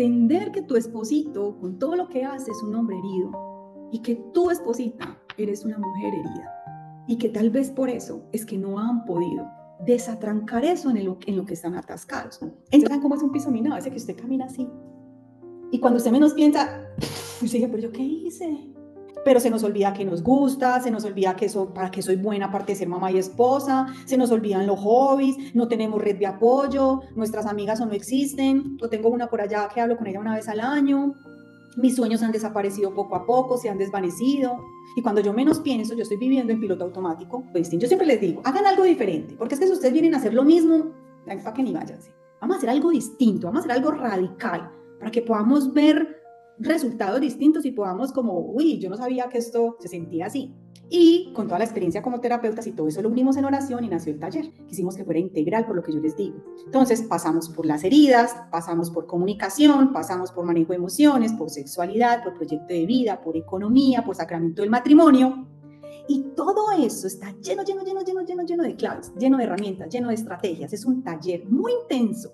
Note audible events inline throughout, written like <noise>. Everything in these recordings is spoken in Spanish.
entender que tu esposito, con todo lo que hace, es un hombre herido y que tu esposita eres una mujer herida y que tal vez por eso es que no han podido desatrancar eso en, lo que están atascados. Entonces, ¿cómo es un piso minado? Ese que usted camina así. Y cuando usted menos piensa, usted dice, pero yo qué hice? Pero se nos olvida que nos gusta, se nos olvida que para que soy buena aparte de ser mamá y esposa, se nos olvidan los hobbies, no tenemos red de apoyo, nuestras amigas o no existen, o tengo una por allá que hablo con ella una vez al año, mis sueños han desaparecido poco a poco, se han desvanecido, y cuando yo menos pienso, yo estoy viviendo en piloto automático, pues yo siempre les digo, hagan algo diferente, porque es que si ustedes vienen a hacer lo mismo, para que ni váyanse, vamos a hacer algo distinto, vamos a hacer algo radical, para que podamos ver resultados distintos y podamos como, uy, yo no sabía que esto se sentía así. Y con toda la experiencia como terapeutas y todo eso lo unimos en oración y nació el taller. Quisimos que fuera integral por lo que yo les digo. Entonces pasamos por las heridas, pasamos por comunicación, pasamos por manejo de emociones, por sexualidad, por proyecto de vida, por economía, por sacramento del matrimonio. Y todo eso está lleno, lleno, lleno, lleno, lleno, lleno de claves, lleno de herramientas, lleno de estrategias. Es un taller muy intenso,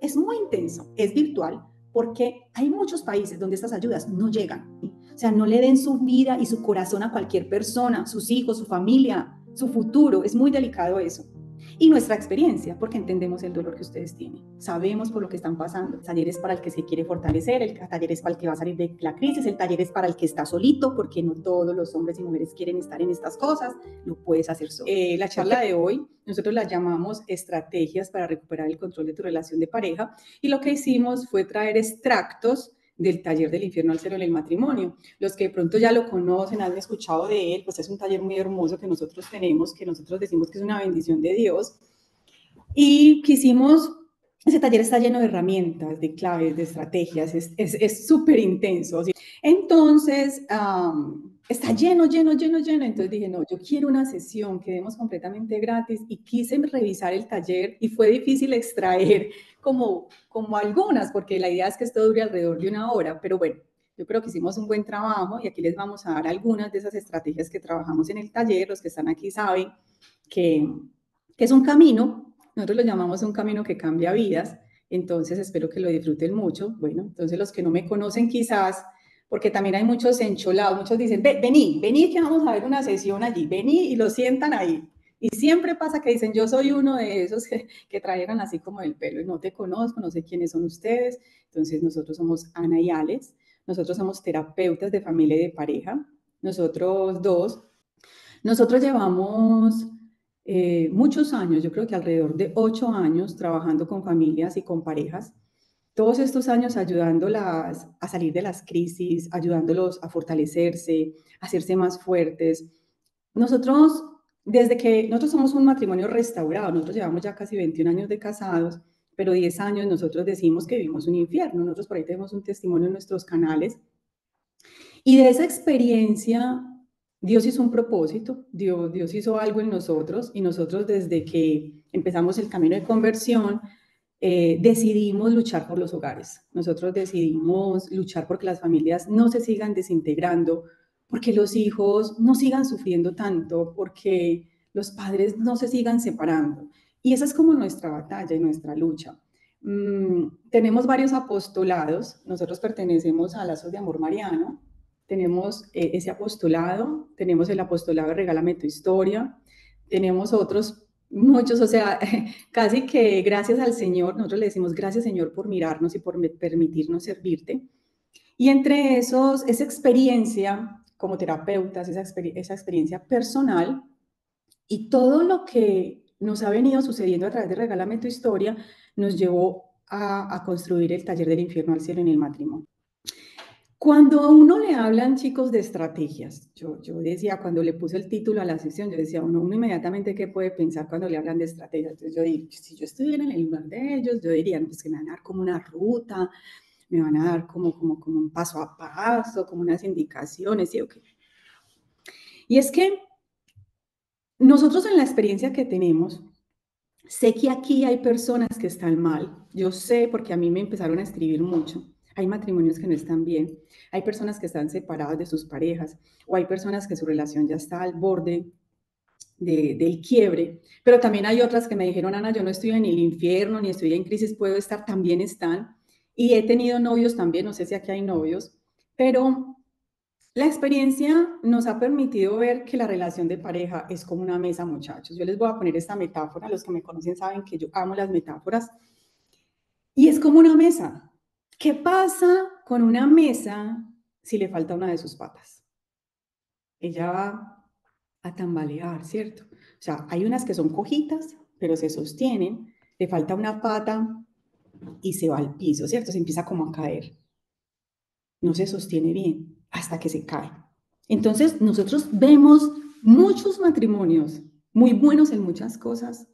es muy intenso, es virtual, porque hay muchos países donde estas ayudas no llegan. O sea, no le den su vida y su corazón a cualquier persona, sus hijos, su familia, su futuro. Es muy delicado eso y nuestra experiencia, porque entendemos el dolor que ustedes tienen. Sabemos por lo que están pasando. El taller es para el que se quiere fortalecer, el taller es para el que va a salir de la crisis, el taller es para el que está solito, porque no todos los hombres y mujeres quieren estar en estas cosas, lo puedes hacer solo. Eh, la charla de hoy, nosotros la llamamos estrategias para recuperar el control de tu relación de pareja y lo que hicimos fue traer extractos del taller del infierno al cero en el matrimonio. Los que de pronto ya lo conocen, han escuchado de él, pues es un taller muy hermoso que nosotros tenemos, que nosotros decimos que es una bendición de Dios. Y quisimos, ese taller está lleno de herramientas, de claves, de estrategias, es súper es, intenso. Entonces, está lleno, lleno, lleno, lleno. Entonces dije, no, yo quiero una sesión que demos completamente gratis y quise revisar el taller y fue difícil extraer como, como algunas, porque la idea es que esto dure alrededor de una hora, pero bueno, yo creo que hicimos un buen trabajo y aquí les vamos a dar algunas de esas estrategias que trabajamos en el taller. Los que están aquí saben que, que es un camino, nosotros lo llamamos un camino que cambia vidas, entonces espero que lo disfruten mucho. Bueno, entonces los que no me conocen quizás porque también hay muchos encholados, muchos dicen, vení, vení que vamos a ver una sesión allí, vení y lo sientan ahí. Y siempre pasa que dicen, yo soy uno de esos que, que trajeron así como el pelo y no te conozco, no sé quiénes son ustedes. Entonces nosotros somos Ana y Alex, nosotros somos terapeutas de familia y de pareja, nosotros dos. Nosotros llevamos eh, muchos años, yo creo que alrededor de ocho años trabajando con familias y con parejas todos estos años ayudándolas a salir de las crisis, ayudándolos a fortalecerse, a hacerse más fuertes. Nosotros, desde que nosotros somos un matrimonio restaurado, nosotros llevamos ya casi 21 años de casados, pero 10 años nosotros decimos que vivimos un infierno. Nosotros por ahí tenemos un testimonio en nuestros canales. Y de esa experiencia, Dios hizo un propósito, Dios, Dios hizo algo en nosotros y nosotros desde que empezamos el camino de conversión, eh, decidimos luchar por los hogares. Nosotros decidimos luchar porque las familias no se sigan desintegrando, porque los hijos no sigan sufriendo tanto, porque los padres no se sigan separando. Y esa es como nuestra batalla y nuestra lucha. Mm, tenemos varios apostolados. Nosotros pertenecemos a Lazos de Amor Mariano. Tenemos eh, ese apostolado, tenemos el apostolado de Regálame Historia, tenemos otros Muchos, o sea, <laughs> casi que gracias al Señor, nosotros le decimos gracias Señor por mirarnos y por permitirnos servirte. Y entre esos, esa experiencia como terapeutas, esa, esa experiencia personal y todo lo que nos ha venido sucediendo a través de Regálame tu historia, nos llevó a, a construir el taller del infierno al cielo en el matrimonio. Cuando a uno le hablan, chicos, de estrategias, yo, yo decía, cuando le puse el título a la sesión, yo decía, uno, uno inmediatamente, ¿qué puede pensar cuando le hablan de estrategias? Entonces yo digo, si yo estuviera en el lugar de ellos, yo diría, pues que me van a dar como una ruta, me van a dar como, como, como un paso a paso, como unas indicaciones, ¿sí? Okay. Y es que nosotros en la experiencia que tenemos, sé que aquí hay personas que están mal, yo sé porque a mí me empezaron a escribir mucho hay matrimonios que no están bien, hay personas que están separadas de sus parejas o hay personas que su relación ya está al borde del quiebre, pero también hay otras que me dijeron, Ana, yo no estoy en el infierno ni estoy en crisis, puedo estar, también están. y he tenido novios también, no sé si aquí hay novios, pero la experiencia nos ha permitido ver que la relación de pareja es como una mesa, muchachos. Yo les voy a poner esta metáfora, los que me conocen saben que yo amo las metáforas. Y es como una mesa. ¿Qué pasa con una mesa si le falta una de sus patas? Ella va a tambalear, ¿cierto? O sea, hay unas que son cojitas, pero se sostienen, le falta una pata y se va al piso, ¿cierto? Se empieza como a caer. No se sostiene bien hasta que se cae. Entonces, nosotros vemos muchos matrimonios muy buenos en muchas cosas,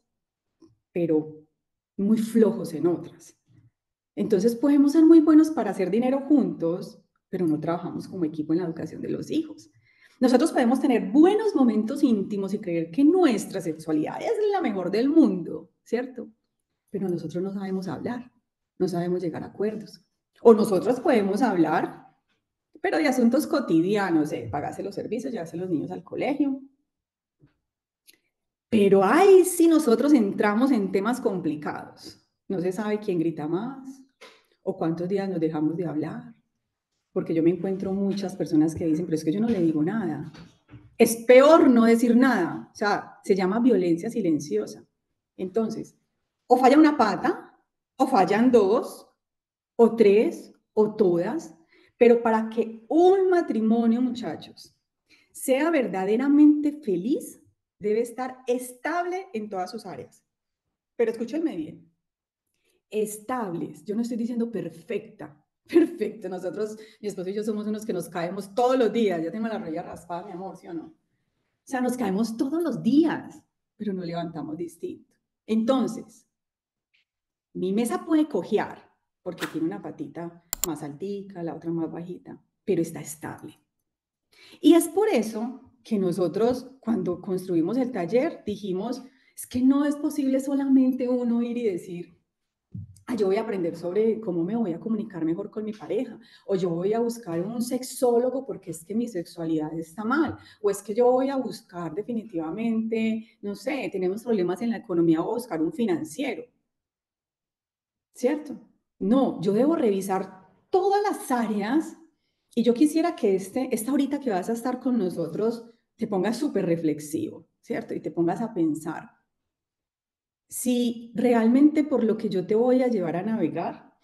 pero muy flojos en otras. Entonces, podemos ser muy buenos para hacer dinero juntos, pero no trabajamos como equipo en la educación de los hijos. Nosotros podemos tener buenos momentos íntimos y creer que nuestra sexualidad es la mejor del mundo, ¿cierto? Pero nosotros no sabemos hablar, no sabemos llegar a acuerdos. O nosotros podemos hablar pero de asuntos cotidianos, de pagarse los servicios, llevarse los niños al colegio. Pero ahí sí nosotros entramos en temas complicados. No se sabe quién grita más o cuántos días nos dejamos de hablar. Porque yo me encuentro muchas personas que dicen, pero es que yo no le digo nada. Es peor no decir nada. O sea, se llama violencia silenciosa. Entonces, o falla una pata, o fallan dos, o tres, o todas, pero para que un matrimonio, muchachos, sea verdaderamente feliz, debe estar estable en todas sus áreas. Pero escúchenme bien. Estables. Yo no estoy diciendo perfecta. <laughs> Perfecto. Nosotros, mi esposo y yo somos unos que nos caemos todos los días. Ya tengo la rodilla raspada, mi amor, ¿sí o no? O sea, nos caemos todos los días, pero nos levantamos distinto. Entonces, mi mesa puede cojear porque tiene una patita más altica, la otra más bajita, pero está estable. Y es por eso que nosotros cuando construimos el taller dijimos, es que no es posible solamente uno ir y decir, ah, yo voy a aprender sobre cómo me voy a comunicar mejor con mi pareja, o yo voy a buscar un sexólogo porque es que mi sexualidad está mal, o es que yo voy a buscar definitivamente, no sé, tenemos problemas en la economía, o buscar un financiero. ¿Cierto? No, yo debo revisar todas las áreas y yo quisiera que este, esta ahorita que vas a estar con nosotros te pongas súper reflexivo, ¿cierto? Y te pongas a pensar si realmente por lo que yo te voy a llevar a navegar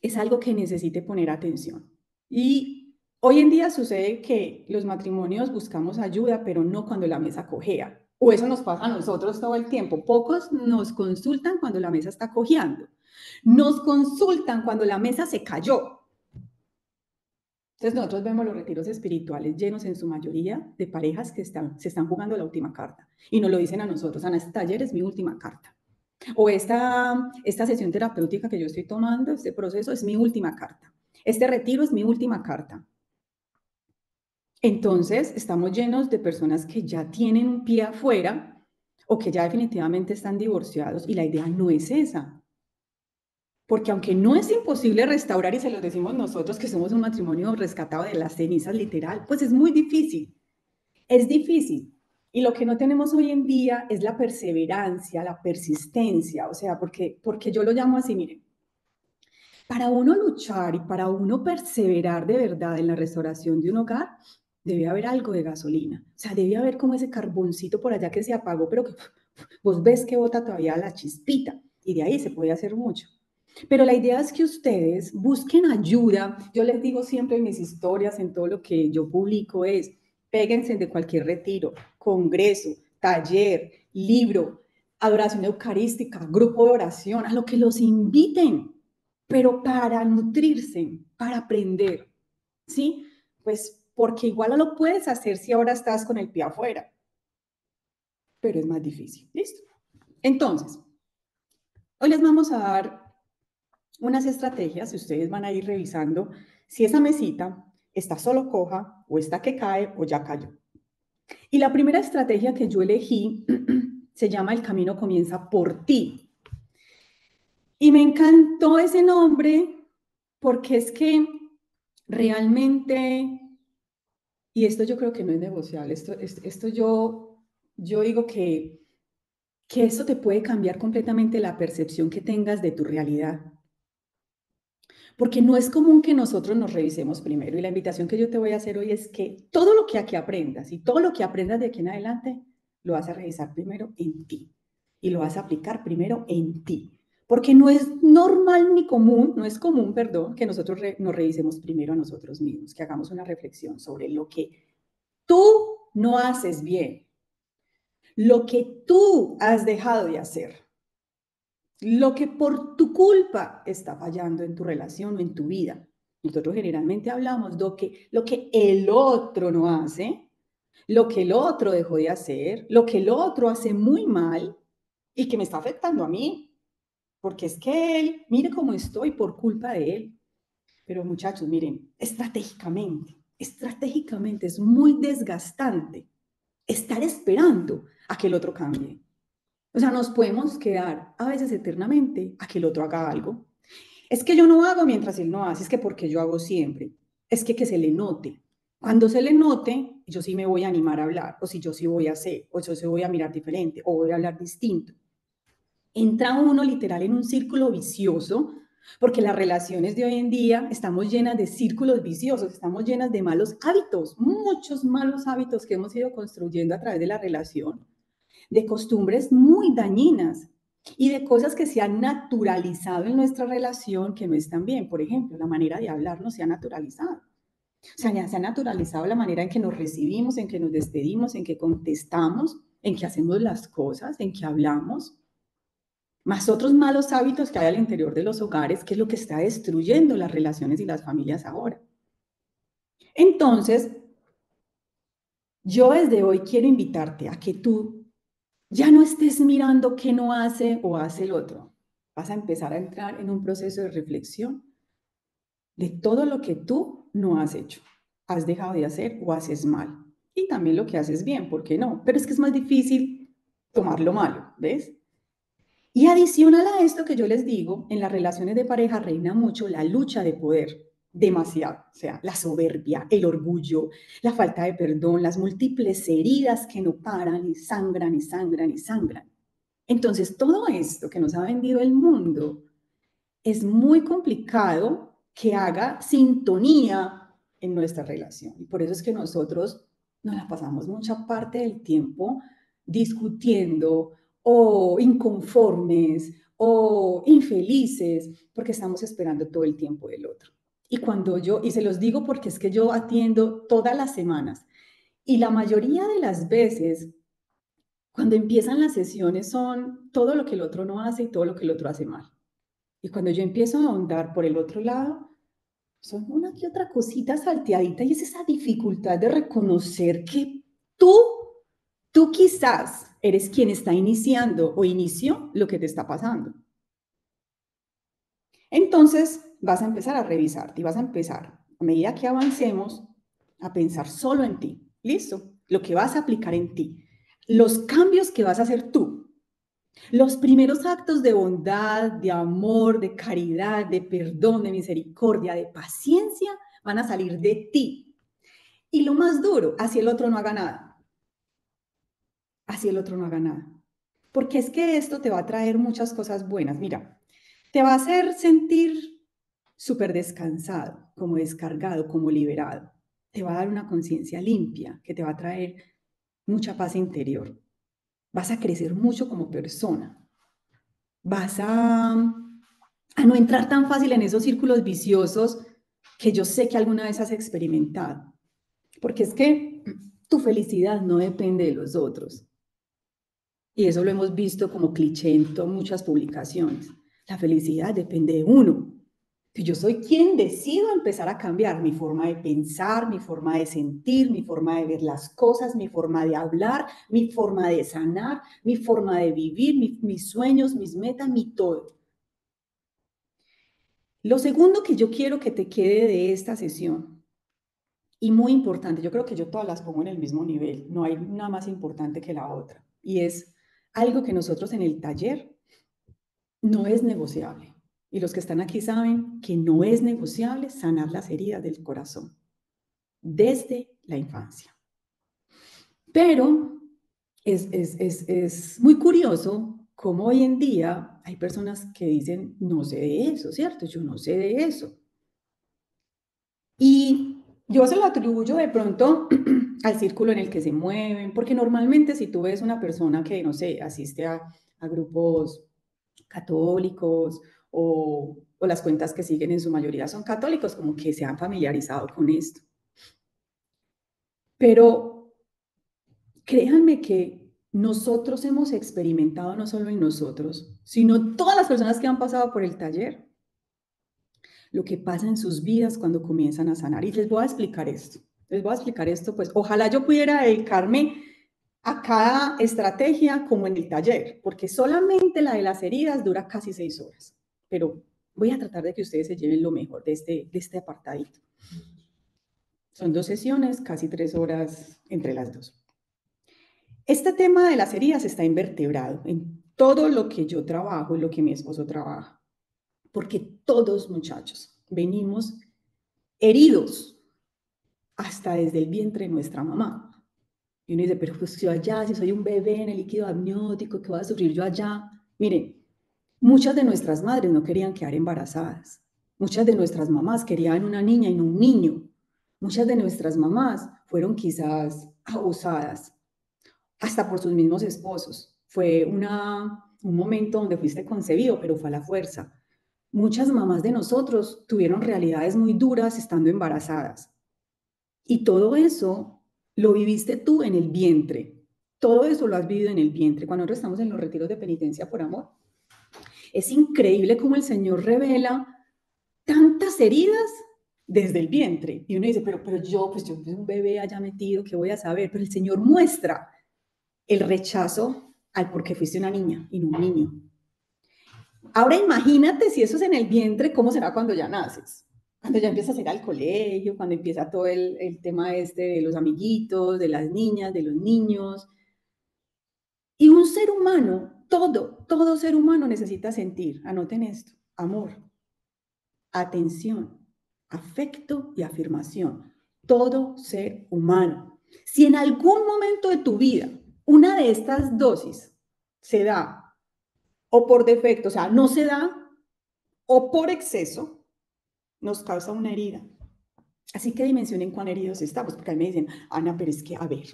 es algo que necesite poner atención. Y hoy en día sucede que los matrimonios buscamos ayuda, pero no cuando la mesa cojea. O eso nos pasa a nosotros todo el tiempo. Pocos nos consultan cuando la mesa está cojeando. Nos consultan cuando la mesa se cayó. Entonces nosotros vemos los retiros espirituales llenos en su mayoría de parejas que están, se están jugando la última carta. Y nos lo dicen a nosotros, Ana, este taller es mi última carta. O esta, esta sesión terapéutica que yo estoy tomando, este proceso es mi última carta. Este retiro es mi última carta. Entonces, estamos llenos de personas que ya tienen un pie afuera o que ya definitivamente están divorciados y la idea no es esa. Porque aunque no es imposible restaurar, y se lo decimos nosotros que somos un matrimonio rescatado de las cenizas literal, pues es muy difícil. Es difícil. Y lo que no tenemos hoy en día es la perseverancia, la persistencia, o sea, porque, porque yo lo llamo así, miren, para uno luchar y para uno perseverar de verdad en la restauración de un hogar, debe haber algo de gasolina. O sea, debe haber como ese carboncito por allá que se apagó, pero que <laughs> vos ves que bota todavía la chispita y de ahí se puede hacer mucho. Pero la idea es que ustedes busquen ayuda. Yo les digo siempre en mis historias, en todo lo que yo publico, es péguense de cualquier retiro, congreso, taller, libro, adoración eucarística, grupo de oración, a lo que los inviten, pero para nutrirse, para aprender. ¿Sí? Pues porque igual lo puedes hacer si ahora estás con el pie afuera, pero es más difícil. ¿Listo? Entonces, hoy les vamos a dar unas estrategias, ustedes van a ir revisando si esa mesita está solo coja o está que cae o ya cayó. Y la primera estrategia que yo elegí <clears throat> se llama El camino comienza por ti. Y me encantó ese nombre porque es que realmente, y esto yo creo que no es negociable, esto, esto yo, yo digo que, que eso te puede cambiar completamente la percepción que tengas de tu realidad. Porque no es común que nosotros nos revisemos primero. Y la invitación que yo te voy a hacer hoy es que todo lo que aquí aprendas y todo lo que aprendas de aquí en adelante, lo vas a revisar primero en ti y lo vas a aplicar primero en ti. Porque no es normal ni común, no es común, perdón, que nosotros nos revisemos primero a nosotros mismos, que hagamos una reflexión sobre lo que tú no haces bien, lo que tú has dejado de hacer, lo que por tu culpa está fallando en tu relación o en tu vida. Nosotros generalmente hablamos de que, lo que el otro no hace, lo que el otro dejó de hacer, lo que el otro hace muy mal y que me está afectando a mí, porque es que él, mire cómo estoy por culpa de él. Pero muchachos, miren, estratégicamente, estratégicamente es muy desgastante estar esperando a que el otro cambie. O sea, nos podemos quedar a veces eternamente a que el otro haga algo. Es que yo no hago mientras él no hace, es que porque yo hago siempre. Es que que se le note. Cuando se le note, yo sí me voy a animar a hablar, o si yo sí voy a hacer, o yo sí voy a mirar diferente, o voy a hablar distinto. Entra uno literal en un círculo vicioso, porque las relaciones de hoy en día estamos llenas de círculos viciosos, estamos llenas de malos hábitos, muchos malos hábitos que hemos ido construyendo a través de la relación de costumbres muy dañinas y de cosas que se han naturalizado en nuestra relación que no están bien. Por ejemplo, la manera de hablar no se ha naturalizado. O sea, ya se ha naturalizado la manera en que nos recibimos, en que nos despedimos, en que contestamos, en que hacemos las cosas, en que hablamos. Más otros malos hábitos que hay al interior de los hogares, que es lo que está destruyendo las relaciones y las familias ahora. Entonces, yo desde hoy quiero invitarte a que tú ya no estés mirando qué no hace o hace el otro. Vas a empezar a entrar en un proceso de reflexión de todo lo que tú no has hecho, has dejado de hacer o haces mal. Y también lo que haces bien, ¿por qué no? Pero es que es más difícil tomar lo malo, ¿ves? Y adicional a esto que yo les digo, en las relaciones de pareja reina mucho la lucha de poder demasiado, o sea, la soberbia, el orgullo, la falta de perdón, las múltiples heridas que no paran y sangran y sangran y sangran. Entonces, todo esto que nos ha vendido el mundo es muy complicado que haga sintonía en nuestra relación. Y por eso es que nosotros nos la pasamos mucha parte del tiempo discutiendo o inconformes o infelices porque estamos esperando todo el tiempo del otro. Y cuando yo, y se los digo porque es que yo atiendo todas las semanas, y la mayoría de las veces, cuando empiezan las sesiones, son todo lo que el otro no hace y todo lo que el otro hace mal. Y cuando yo empiezo a ahondar por el otro lado, son una que otra cosita salteadita y es esa dificultad de reconocer que tú, tú quizás eres quien está iniciando o inició lo que te está pasando. Entonces, vas a empezar a revisarte y vas a empezar, a medida que avancemos, a pensar solo en ti. ¿Listo? Lo que vas a aplicar en ti. Los cambios que vas a hacer tú. Los primeros actos de bondad, de amor, de caridad, de perdón, de misericordia, de paciencia, van a salir de ti. Y lo más duro, así el otro no haga nada. Así el otro no haga nada. Porque es que esto te va a traer muchas cosas buenas. Mira, te va a hacer sentir súper descansado, como descargado, como liberado. Te va a dar una conciencia limpia que te va a traer mucha paz interior. Vas a crecer mucho como persona. Vas a, a no entrar tan fácil en esos círculos viciosos que yo sé que alguna vez has experimentado. Porque es que tu felicidad no depende de los otros. Y eso lo hemos visto como cliché en muchas publicaciones. La felicidad depende de uno. Yo soy quien decido empezar a cambiar mi forma de pensar, mi forma de sentir, mi forma de ver las cosas, mi forma de hablar, mi forma de sanar, mi forma de vivir, mis sueños, mis metas, mi todo. Lo segundo que yo quiero que te quede de esta sesión, y muy importante, yo creo que yo todas las pongo en el mismo nivel, no hay una más importante que la otra, y es algo que nosotros en el taller no es negociable. Y los que están aquí saben que no es negociable sanar las heridas del corazón desde la infancia. Pero es, es, muy curioso cómo hoy en día hay personas que dicen, no sé de eso, ¿cierto? Yo no sé de eso. Y yo se lo atribuyo de pronto <clears throat> al círculo en el que se mueven, porque normalmente si tú ves una persona que, no sé, asiste a, a grupos católicos o, o, las cuentas que siguen en su mayoría son católicos, como que se han familiarizado con esto. Pero créanme que nosotros hemos experimentado, no solo en nosotros, sino todas las personas que han pasado por el taller, lo que pasa en sus vidas cuando comienzan a sanar. Y les voy a explicar esto. Les voy a explicar esto, pues ojalá yo pudiera dedicarme a cada estrategia como en el taller, porque solamente la de las heridas dura casi seis horas. Pero voy a tratar de que ustedes se lleven lo mejor de este, de este apartadito. Son dos sesiones, casi tres horas entre las dos. Este tema de las heridas está invertebrado en todo lo que yo trabajo y lo que mi esposo trabaja porque todos muchachos venimos heridos hasta desde el vientre de nuestra mamá. Y uno dice, pero pues yo allá, si soy un bebé en el líquido amniótico, ¿qué voy a sufrir yo allá? Miren, muchas de nuestras madres no querían quedar embarazadas. Muchas de nuestras mamás querían una niña y no un niño. Muchas de nuestras mamás fueron quizás abusadas, hasta por sus mismos esposos. Fue una, un momento donde fuiste concebido, pero fue a la fuerza. Muchas mamás de nosotros tuvieron realidades muy duras estando embarazadas. Y todo eso lo viviste tú en el vientre. Todo eso lo has vivido en el vientre. Cuando nosotros estamos en los retiros de penitencia por amor, es increíble cómo el Señor revela tantas heridas desde el vientre. Y uno dice, pero, pero yo, pues yo un bebé allá metido, ¿qué voy a saber? Pero el Señor muestra el rechazo al por qué fuiste una niña y no un niño. Ahora imagínate si eso es en el vientre, ¿cómo será cuando ya naces? Cuando ya empiezas a ir al colegio, cuando empieza todo el, el tema este de los amiguitos, de las niñas, de los niños. Y un ser humano, todo, todo ser humano necesita sentir, anoten esto, amor, atención, afecto y afirmación. Todo ser humano. Si en algún momento de tu vida una de estas dosis se da o por defecto, o sea, no se da, o por exceso, nos causa una herida. Así que dimensionen cuán heridos estamos, porque a me dicen, Ana, pero es que, a ver,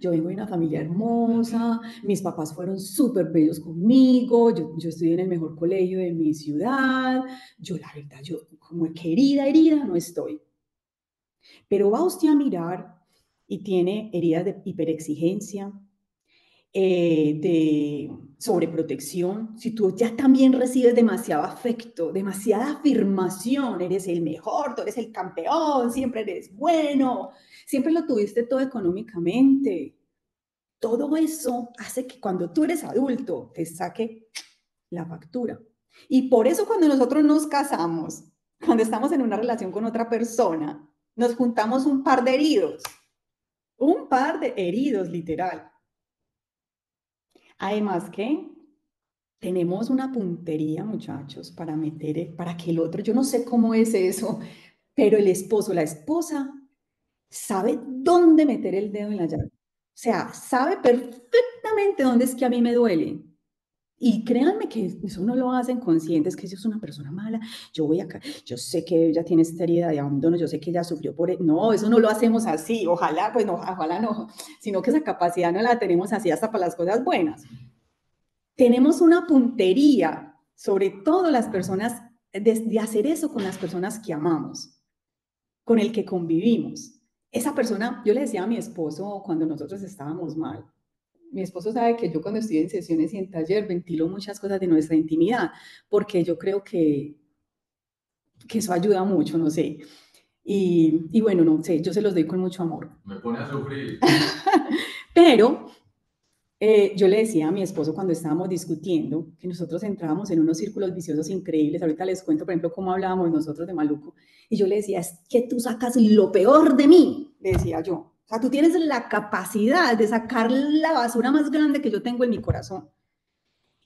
yo vengo de una familia hermosa, mis papás fueron súper bellos conmigo, yo, yo en el mejor colegio de mi ciudad, yo la verdad, yo como querida, herida no estoy. Pero va usted a mirar y tiene heridas de hiperexigencia, eh, de sobreprotección, si tú ya también recibes demasiado afecto, demasiada afirmación, eres el mejor, tú eres el campeón, siempre eres bueno, siempre lo tuviste todo económicamente. Todo eso hace que cuando tú eres adulto te saque la factura. Y por eso cuando nosotros nos casamos, cuando estamos en una relación con otra persona, nos juntamos un par de heridos, un par de heridos literal Además que tenemos una puntería, muchachos, para meter, eh, para que el otro, yo no sé cómo es eso, <laughs> pero el esposo, la esposa, sabe dónde meter el dedo en la llave. O sea, sabe perfectamente dónde es que a mí me duele. Y créanme que eso no lo hacen conscientes, que ella es una persona mala. Yo voy acá, yo sé que ella tiene esta herida de abandono, yo sé que ella sufrió por... él. No, eso no lo hacemos así. Ojalá, pues no, ojalá no. Sino que esa capacidad no la tenemos así hasta para las cosas buenas. Tenemos una puntería, sobre todo las personas, de, de hacer eso con las personas que amamos, con el que convivimos. Esa persona, yo le decía a mi esposo cuando nosotros estábamos mal, mi esposo sabe que yo cuando estoy en sesiones y en taller ventilo muchas cosas de nuestra intimidad, porque yo creo que, que eso ayuda mucho, no sé. Y, y bueno, no sé, yo se los doy con mucho amor. Me pone a sufrir. <laughs> Pero eh, yo le decía a mi esposo cuando estábamos discutiendo que nosotros entrábamos en unos círculos viciosos increíbles. Ahorita les cuento, por ejemplo, cómo hablábamos nosotros de Maluco. Y yo le decía, es que tú sacas lo peor de mí, le decía yo. O sea, tú tienes la capacidad de sacar la basura más grande que yo tengo en mi corazón.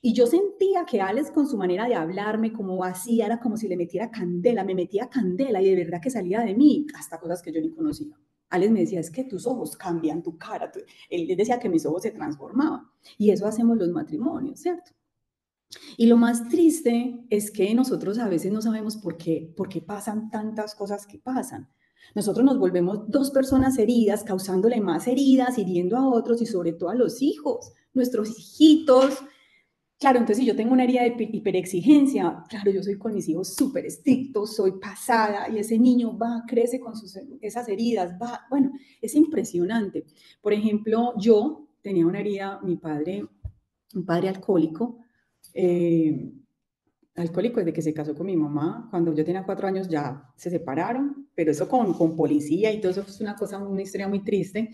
Y yo sentía que Alex con su manera de hablarme, como así, era como si le metiera candela, me metía candela y de verdad que salía de mí hasta cosas que yo ni conocía. Alex me decía, es que tus ojos cambian, tu cara. Él decía que mis ojos se transformaban. Y eso hacemos los matrimonios, ¿cierto? Y lo más triste es que nosotros a veces no sabemos por qué, por qué pasan tantas cosas que pasan. Nosotros nos volvemos dos personas heridas, causándole más heridas, hiriendo a otros y sobre todo a los hijos, nuestros hijitos. Claro, entonces si yo tengo una herida de hiperexigencia, claro, yo soy con mis hijos súper estrictos, soy pasada y ese niño va, crece con sus, esas heridas, va, bueno, es impresionante. Por ejemplo, yo tenía una herida, mi padre, un padre alcohólico, eh, alcohólico desde que se casó con mi mamá. Cuando yo tenía cuatro años ya se separaron, pero eso con, con policía y todo eso es una cosa, una historia muy triste.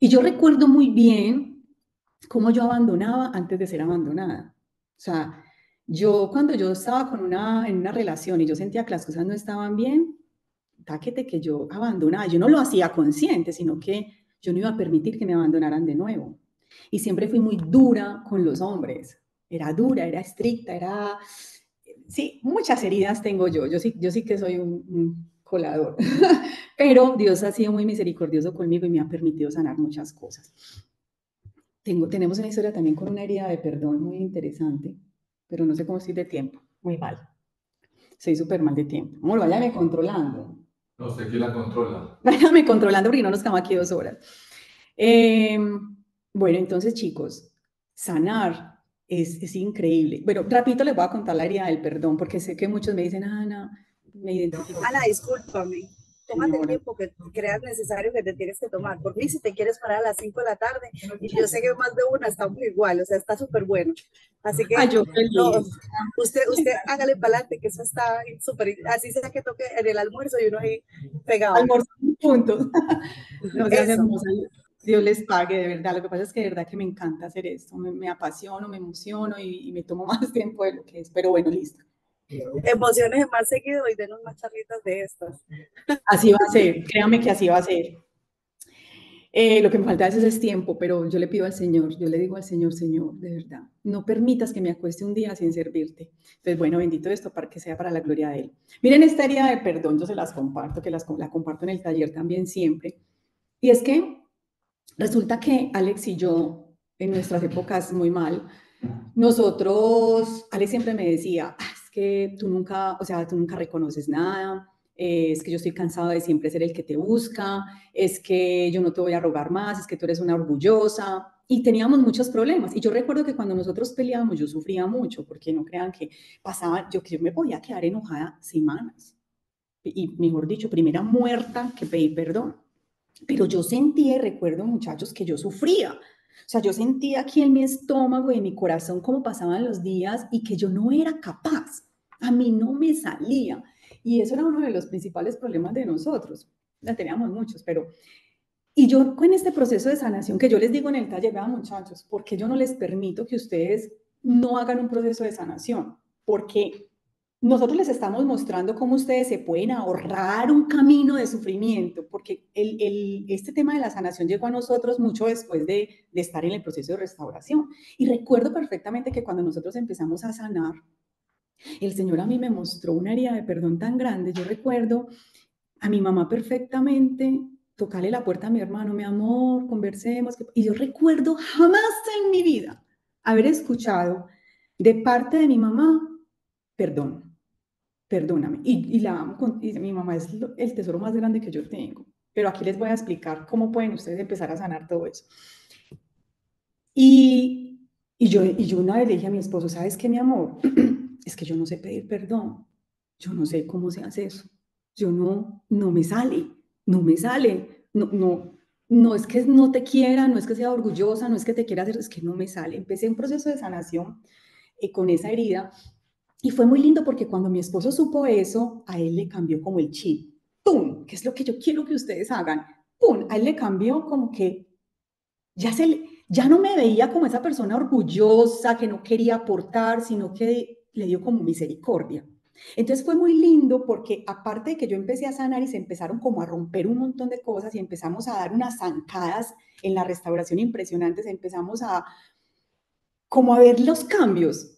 Y yo recuerdo muy bien cómo yo abandonaba antes de ser abandonada. O sea, yo cuando yo estaba con una, en una relación y yo sentía que las cosas no estaban bien, taquete que yo abandonaba. Yo no lo hacía consciente, sino que yo no iba a permitir que me abandonaran de nuevo. Y siempre fui muy dura con los hombres. Era dura, era estricta, era sí, muchas heridas tengo yo. Yo sí, yo sí que soy un, colador. <laughs> Pero Dios ha sido muy misericordioso conmigo y me ha permitido sanar muchas cosas. Tengo, tenemos una historia también con una herida de perdón muy interesante, pero no sé cómo estoy de tiempo. Muy mal. Soy súper mal de tiempo. Amor, váyame controlando. No, sé quién la controla. <laughs> Váyame controlando porque no nos quedamos aquí dos horas. Em, bueno, entonces, chicos, sanar es, es, increíble. Bueno, rapidito les voy a contar la herida del perdón, porque sé que muchos me dicen, Ana, me identifico. Ana, discúlpame. Tómate el tiempo que creas necesario que te tienes que tomar. Por mí, si te quieres parar a las 5 de la tarde, y yo sé que más de una está muy igual, o sea, está súper bueno. Así que, yo no, usted, usted hágale para adelante, que eso está súper, así sea que toque en el almuerzo y uno ahí pegado. Almuerzo, punto. <laughs> no, Dios les pague, de verdad. Lo que pasa es que de verdad que me encanta hacer esto. Me, me apasiono, me emociono y, me tomo <laughs> más tiempo de lo que es. Pero bueno, listo. Emociones más seguido y denos más charlitas de estas. Así va a ser, créame que así va a ser. Eh, lo que me falta a veces es tiempo, pero yo le pido al Señor, yo le digo al Señor, Señor, de verdad, no permitas que me acueste un día sin servirte. Entonces, bueno, bendito esto para que sea para la gloria de Él. Miren esta herida de perdón, yo se las comparto, que las, la comparto en el taller también siempre. Y es que Resulta que Alex y yo, en nuestras épocas muy mal, nosotros, Alex siempre me decía, ah, es que tú nunca, o sea, tú nunca reconoces nada, eh, es que yo estoy cansado de siempre ser el que te busca, es que yo no te voy a robar más, es que tú eres una orgullosa. Y teníamos muchos problemas. Y yo recuerdo que cuando nosotros peleábamos, yo sufría mucho, porque no crean que pasaba, yo, yo me podía quedar enojada semanas. Y mejor dicho, primera muerta que pedir perdón. Pero yo sentía, recuerdo muchachos, que yo sufría. O sea, yo sentía aquí en mi estómago y en mi corazón cómo pasaban los días y que yo no era capaz. A mí no me salía. Y eso era uno de los principales problemas de nosotros. Ya teníamos muchos, pero... Y yo con este proceso de sanación que yo les digo en el taller, vean muchachos, porque yo no les permito que ustedes no hagan un proceso de sanación, porque nosotros les estamos mostrando cómo ustedes se pueden ahorrar un camino de sufrimiento, porque este tema de la sanación llegó a nosotros mucho después de, de, estar en el proceso de restauración. Y recuerdo perfectamente que cuando nosotros empezamos a sanar, el Señor a mí me mostró una herida de perdón tan grande. Yo recuerdo a mi mamá perfectamente tocarle la puerta a mi hermano, mi amor, conversemos. Y yo recuerdo jamás en mi vida haber escuchado de parte de mi mamá, perdón perdóname. Y, la amo, y mi mamá es el tesoro más grande que yo tengo. Pero aquí les voy a explicar cómo pueden ustedes empezar a sanar todo eso. Y, y, yo, y yo una vez le dije a mi esposo, ¿sabes qué, mi amor? <clears throat> es que yo no sé pedir perdón. Yo no sé cómo se hace eso. Yo no, no me sale, no me sale. No, no, no es que no te quiera, no es que sea orgullosa, no es que te quiera hacer, es que no me sale. Empecé un proceso de sanación eh, con esa herida y fue muy lindo porque cuando mi esposo supo eso, a él le cambió como el chip. ¡Pum! ¿Qué es lo que yo quiero que ustedes hagan? ¡Pum! A él le cambió como que ya, se, ya no me veía como esa persona orgullosa que no quería aportar, sino que le dio como misericordia. Entonces fue muy lindo porque aparte de que yo empecé a sanar y se empezaron como a romper un montón de cosas y empezamos a dar unas zancadas en la restauración impresionantes, empezamos a como a ver los cambios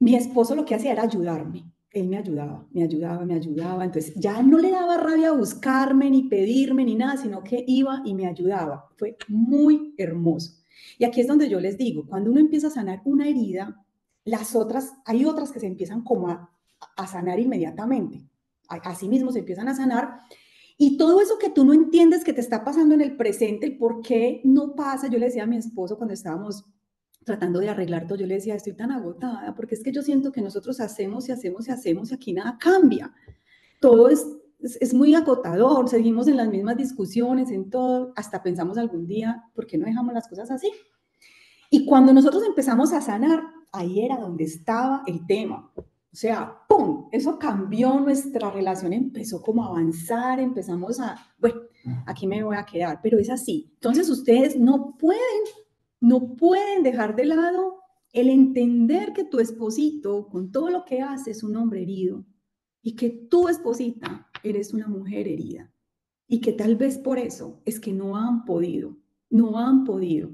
mi esposo lo que hacía era ayudarme. Él me ayudaba, me ayudaba, me ayudaba. Entonces ya no le daba rabia buscarme, ni pedirme, ni nada, sino que iba y me ayudaba. Fue muy hermoso. Y aquí es donde yo les digo, cuando uno empieza a sanar una herida, las otras, hay otras que se empiezan como a, a sanar inmediatamente. Así mismo se empiezan a sanar. Y todo eso que tú no entiendes que te está pasando en el presente, el por qué no pasa, yo le decía a mi esposo cuando estábamos tratando de arreglar todo, yo le decía, estoy tan agotada, porque es que yo siento que nosotros hacemos y hacemos y hacemos y aquí nada cambia. Todo es, es, muy agotador, seguimos en las mismas discusiones, en todo, hasta pensamos algún día, ¿por qué no dejamos las cosas así? Y cuando nosotros empezamos a sanar, ahí era donde estaba el tema. O sea, ¡pum! Eso cambió nuestra relación, empezó como a avanzar, empezamos a, bueno, aquí me voy a quedar, pero es así. Entonces ustedes no pueden no pueden dejar de lado el entender que tu esposito, con todo lo que hace, es un hombre herido y que tu esposita eres una mujer herida y que tal vez por eso es que no han podido, no han podido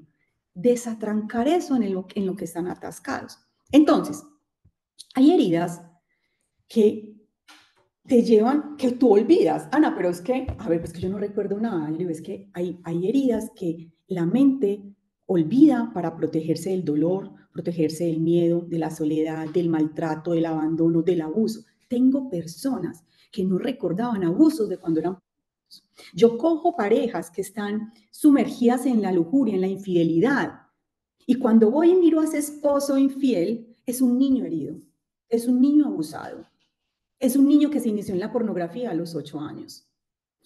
desatrancar eso en lo, en lo que están atascados. Entonces, hay heridas que te llevan, que tú olvidas. Ana, pero es que, a ver, pues que yo no recuerdo nada. Es que hay, hay heridas que la mente olvida para protegerse del dolor, protegerse del miedo, de la soledad, del maltrato, del abandono, del abuso. Tengo personas que no recordaban abusos de cuando eran yo cojo parejas que están sumergidas en la lujuria, en la infidelidad. Y cuando voy y miro a ese esposo infiel, es un niño herido, es un niño abusado, es un niño que se inició en la pornografía a los ocho años.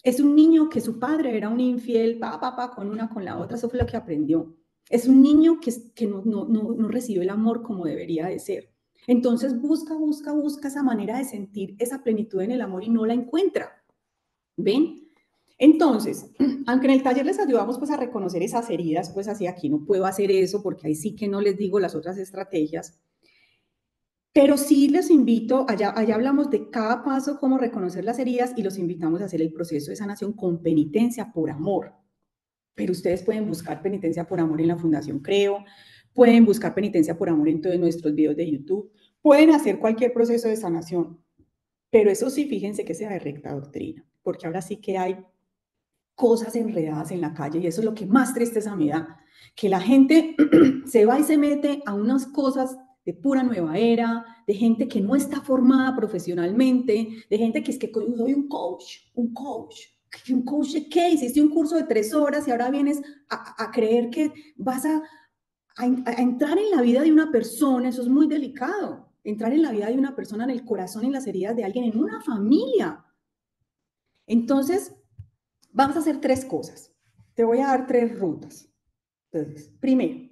Es un niño que su padre era un infiel, pa, pa, pa, con una, con la otra, eso fue lo que aprendió. Es un niño que, no, no, recibe el amor como debería de ser. Entonces busca, busca, busca esa manera de sentir esa plenitud en el amor y no la encuentra. ¿Ven? Entonces, <clears throat> aunque en el taller les ayudamos pues a reconocer esas heridas, pues así aquí no puedo hacer eso porque ahí sí que no les digo las otras estrategias. Pero sí les invito, allá, allá hablamos de cada paso, cómo reconocer las heridas y los invitamos a hacer el proceso de sanación con penitencia por amor pero ustedes pueden buscar penitencia por amor en la Fundación Creo, pueden buscar penitencia por amor en todos nuestros videos de YouTube, pueden hacer cualquier proceso de sanación, pero eso sí, fíjense que sea de recta doctrina, porque ahora sí que hay cosas enredadas en la calle y eso es lo que más tristeza me da, que la gente <clears throat> se va y se mete a unas cosas de pura nueva era, de gente que no está formada profesionalmente, de gente que es que soy un coach, un coach, un coach de qué? Hiciste un curso de tres horas y ahora vienes a, creer que vas a, entrar en la vida de una persona, eso es muy delicado. Entrar en la vida de una persona, en el corazón, en las heridas de alguien, en una familia. Entonces, vamos a hacer tres cosas. Te voy a dar tres rutas. Entonces, primero,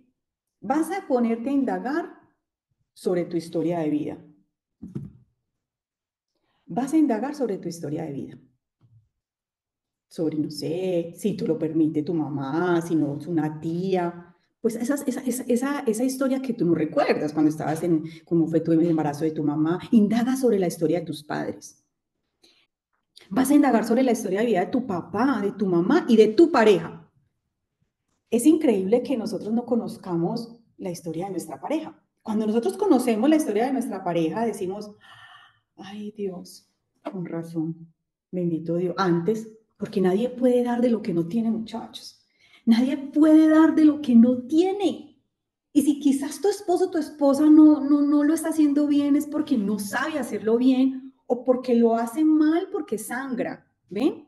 vas a ponerte a indagar sobre tu historia de vida. Vas a indagar sobre tu historia de vida sobre, no sé, si tú lo permite tu mamá, si no, una tía, pues esa, esa, esa, historia que tú no recuerdas cuando estabas en, cómo fue tu embarazo de tu mamá, indaga sobre la historia de tus padres. Vas a indagar sobre la historia de vida de tu papá, de tu mamá y de tu pareja. Es increíble que nosotros no conozcamos la historia de nuestra pareja. Cuando nosotros conocemos la historia de nuestra pareja, decimos, ay Dios, con razón, bendito Dios. Antes porque nadie puede dar de lo que no tiene, muchachos. Nadie puede dar de lo que no tiene. Y si quizás tu esposo o tu esposa no, no, no lo está haciendo bien, es porque no sabe hacerlo bien o porque lo hace mal, porque sangra. ¿Ven?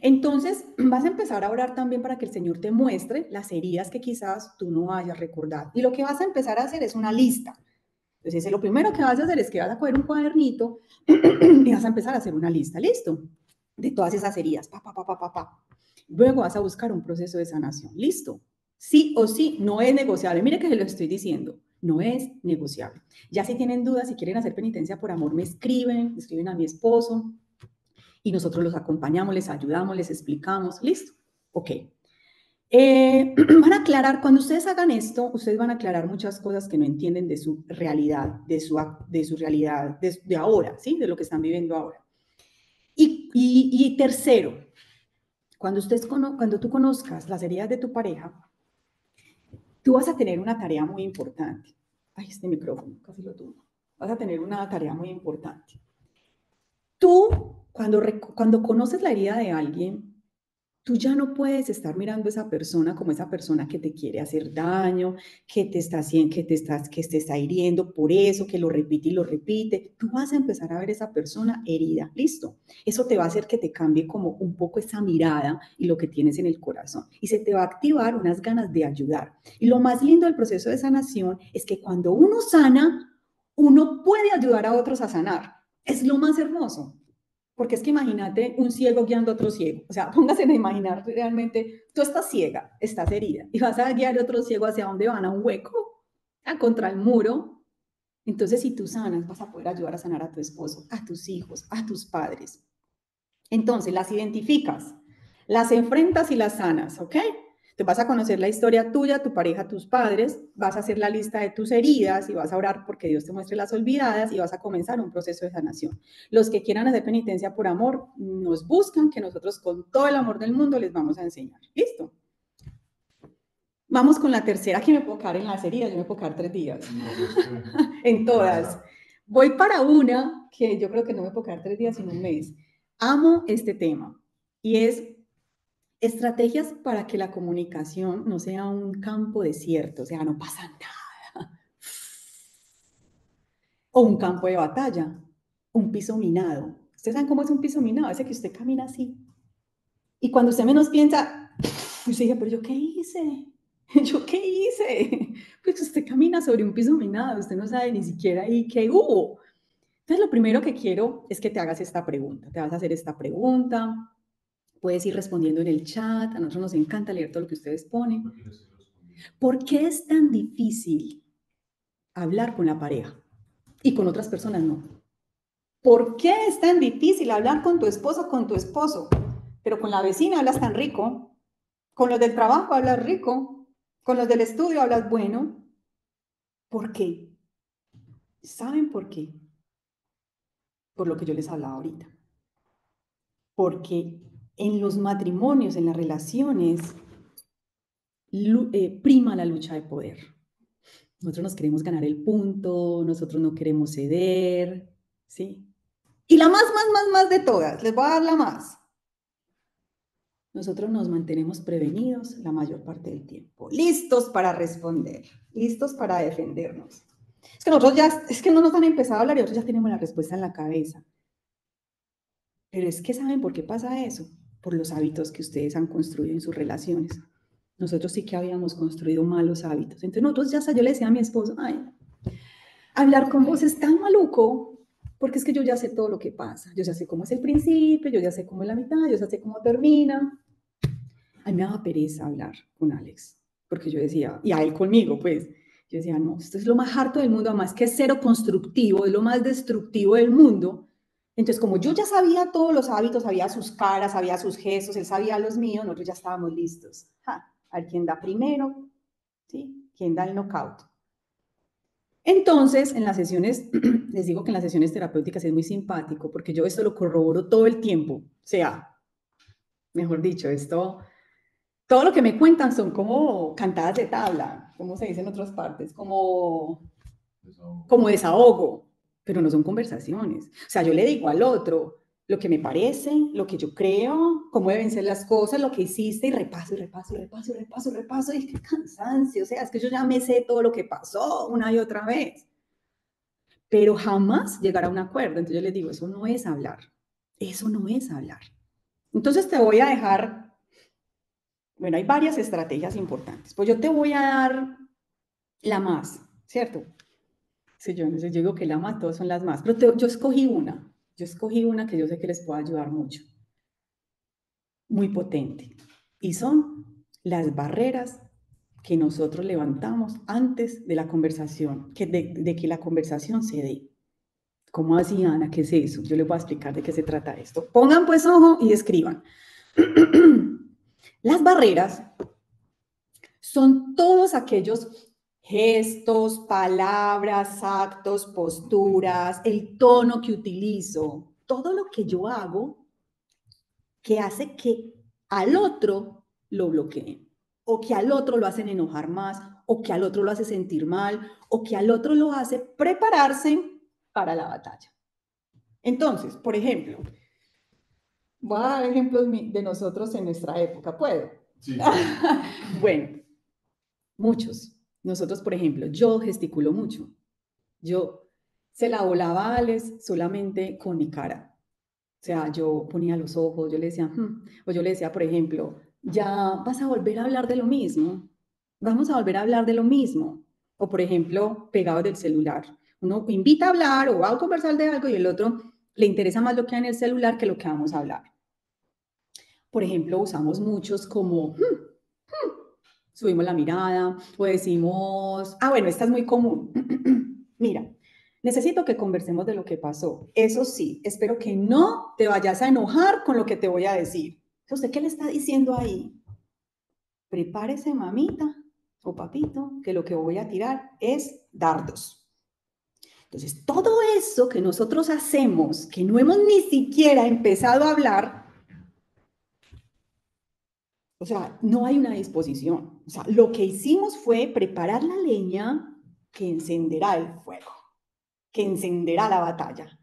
Entonces, <clears throat> vas a empezar a orar también para que el Señor te muestre las heridas que quizás tú no hayas recordado. Y lo que vas a empezar a hacer es una lista. Entonces, lo primero que vas a hacer es que vas a coger un cuadernito <clears throat> y vas a empezar a hacer una lista. ¿Listo? De todas esas heridas. Pa, pa, pa, pa, Luego vas a buscar un proceso de sanación. Listo. Sí o sí, no es negociable. Mire que se lo estoy diciendo. No es negociable. Ya si tienen dudas, si quieren hacer penitencia por amor, me escriben, escriben a mi esposo y nosotros los acompañamos, les ayudamos, les explicamos. Listo. Ok. Eh, <clears throat> van a aclarar, cuando ustedes hagan esto, ustedes van a aclarar muchas cosas que no entienden de su realidad, de su, de su realidad, de, de ahora, ¿sí? De lo que están viviendo ahora. Y, tercero, cuando, ustedes, cuando tú conozcas las heridas de tu pareja, tú vas a tener una tarea muy importante. Ay, este micrófono, casi lo tuvo. Vas a tener una tarea muy importante. Tú, cuando, cuando conoces la herida de alguien, Tú ya no puedes estar mirando a esa persona como esa persona que te quiere hacer daño, que te está haciendo, que te estás, que te está hiriendo por eso, que lo repite y lo repite. Tú vas a empezar a ver a esa persona herida. Listo. Eso te va a hacer que te cambie como un poco esa mirada y lo que tienes en el corazón. Y se te va a activar unas ganas de ayudar. Y lo más lindo del proceso de sanación es que cuando uno sana, uno puede ayudar a otros a sanar. Es lo más hermoso. Porque es que imagínate un ciego guiando a otro ciego. O sea, <laughs> póngase a imaginar realmente, tú estás ciega, estás herida, y vas a guiar a otro ciego hacia dónde van, a un hueco, a contra el muro. Entonces, si tú sanas, vas a poder ayudar a sanar a tu esposo, a tus hijos, a tus padres. Entonces, las identificas, las enfrentas y las sanas, ¿ok? Te vas a conocer la historia tuya, tu pareja, tus padres, vas a hacer la lista de tus heridas y vas a orar porque Dios te muestre las olvidadas y vas a comenzar un proceso de sanación. Los que quieran hacer penitencia por amor, nos buscan que nosotros con todo el amor del mundo les vamos a enseñar. ¿Listo? Vamos con la tercera que me puedo quedar en las heridas, yo me puedo quedar tres días. <laughs> en todas. Voy para una que yo creo que no me puedo quedar tres días, sino un mes. Amo este tema y es Estrategias para que la comunicación no sea un campo desierto, o sea, no pasa nada. O un campo de batalla, un piso minado. ¿Ustedes saben cómo es un piso minado? Ese que usted camina así. Y cuando usted menos piensa, usted dice, pero yo qué hice? <laughs> ¿Yo qué hice? Pues usted camina sobre un piso minado, usted no sabe ni siquiera ahí qué hubo. Entonces, lo primero que quiero es que te hagas esta pregunta. Te vas a hacer esta pregunta. Puedes ir respondiendo en el chat, a nosotros nos encanta leer todo lo que ustedes ponen. ¿Por qué es tan difícil hablar con la pareja y con otras personas no? ¿Por qué es tan difícil hablar con tu esposo, con tu esposo? Pero con la vecina hablas tan rico, con los del trabajo hablas rico, con los del estudio hablas bueno. ¿Por qué? ¿Saben por qué? Por lo que yo les hablaba ahorita. Porque en los matrimonios, en las relaciones, eh, prima la lucha de poder. Nosotros nos queremos ganar el punto, nosotros no queremos ceder, ¿sí? Y la más, más, más, más de todas, les voy a dar la más. Nosotros nos mantenemos prevenidos la mayor parte del tiempo, listos para responder, listos para defendernos. Es que nosotros ya, es que no nos han empezado a hablar y nosotros ya tenemos la respuesta en la cabeza. Pero es que ¿saben por qué pasa eso? Por los hábitos que ustedes han construido en sus relaciones. Nosotros sí que habíamos construido malos hábitos. Entonces nosotros ya yo le decía a mi esposo, ay, hablar con vos es tan maluco, porque es que yo ya sé todo lo que pasa. Yo ya sé cómo es el principio, yo ya sé cómo es la mitad, yo ya sé cómo termina. A mí me daba pereza hablar con Alex, porque yo decía, y a él conmigo, pues, yo decía, no, esto es lo más harto del mundo, además que es cero constructivo, es lo más destructivo del mundo. Entonces, como yo ya sabía todos los hábitos, sabía sus caras, sabía sus gestos, él sabía los míos, nosotros ya estábamos listos. a ver quién da primero, ¿sí? ¿Quién da el knockout? Entonces, en las sesiones, <clears throat> les digo que en las sesiones terapéuticas es muy simpático porque yo esto lo corroboro todo el tiempo. O sea, mejor dicho, esto, todo lo que me cuentan son como cantadas de tabla, como se dice en otras partes, como, como desahogo pero no son conversaciones. O sea, yo le digo al otro lo que me parece, lo que yo creo, cómo deben ser las cosas, lo que hiciste, y repaso, y repaso, y repaso, y repaso, y repaso, y qué cansancio. O sea, es que yo ya me sé todo lo que pasó una y otra vez. Pero jamás llegar a un acuerdo. Entonces yo les digo, eso no es hablar. Eso no es hablar. Entonces te voy a dejar, bueno, hay varias estrategias importantes. Pues yo te voy a dar la más, ¿cierto? Sí, yo, yo digo que la más, todas son las más, pero yo escogí una, yo escogí una que yo sé que les puede ayudar mucho, muy potente, y son las barreras que nosotros levantamos antes de la conversación, que de, que la conversación se dé. ¿Cómo así, Ana? ¿Qué es eso? Yo les voy a explicar de qué se trata esto. Pongan pues ojo y escriban. <clears throat> Las barreras son todos aquellos gestos, palabras, actos, posturas, el tono que utilizo, todo lo que yo hago que hace que al otro lo bloqueen o que al otro lo hacen enojar más o que al otro lo hace sentir mal o que al otro lo hace prepararse para la batalla. Entonces, por ejemplo, voy a dar ejemplos de nosotros en nuestra época, ¿puedo? Sí. <laughs> bueno, muchos. Nosotros, por ejemplo, yo gesticulo mucho. Yo se la volaba a Alex solamente con mi cara. O sea, yo ponía los ojos, yo le decía, hmm", o yo le decía, por ejemplo, ya vas a volver a hablar de lo mismo. Vamos a volver a hablar de lo mismo. O, por ejemplo, pegado del celular. Uno invita a hablar o va a conversar de algo y el otro le interesa más lo que hay en el celular que lo que vamos a hablar. Por ejemplo, usamos muchos como, hmm, hmm", subimos la mirada o decimos, ah, bueno, esta es muy común. <clears throat> Mira, necesito que conversemos de lo que pasó. Eso sí, espero que no te vayas a enojar con lo que te voy a decir. ¿Usted qué le está diciendo ahí? Prepárese, mamita o papito, que lo que voy a tirar es dardos. Entonces, todo eso que nosotros hacemos, que no hemos ni siquiera empezado a hablar, o sea, no hay una disposición. Lo que hicimos fue preparar la leña que encenderá el fuego, que encenderá la batalla.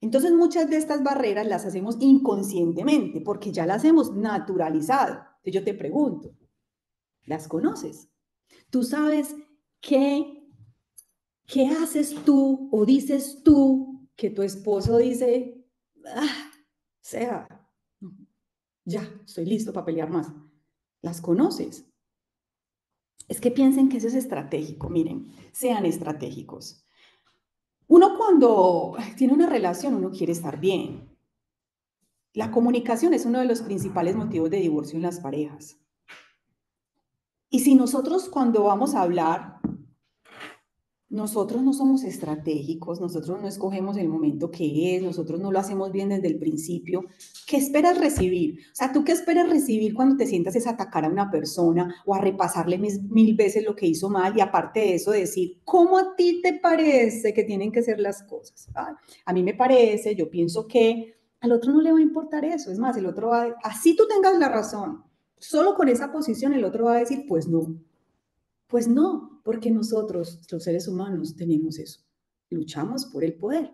Entonces muchas de estas barreras las hacemos inconscientemente porque ya las hemos naturalizado. Entonces yo te pregunto, ¿las conoces? ¿Tú sabes qué, qué haces tú o dices tú que tu esposo dice, ah, sea, ya, estoy listo para pelear más? ¿Las conoces? Es que piensen que eso es estratégico, miren, sean estratégicos. Uno cuando tiene una relación, uno quiere estar bien. La comunicación es uno de los principales motivos de divorcio en las parejas. Y si nosotros cuando vamos a hablar nosotros no somos estratégicos, nosotros no escogemos el momento que es, nosotros no lo hacemos bien desde el principio. ¿Qué esperas recibir? O sea, ¿tú qué esperas recibir cuando te sientas es atacar a una persona o a repasarle mil veces lo que hizo mal y aparte de eso decir, ¿cómo a ti te parece que tienen que ser las cosas? a mí me parece, yo pienso que al otro no le va a importar eso. Es más, el otro va a, así tú tengas la razón, solo con esa posición el otro va a decir, pues no, pues no, porque nosotros, los seres humanos, tenemos eso. Luchamos por el poder.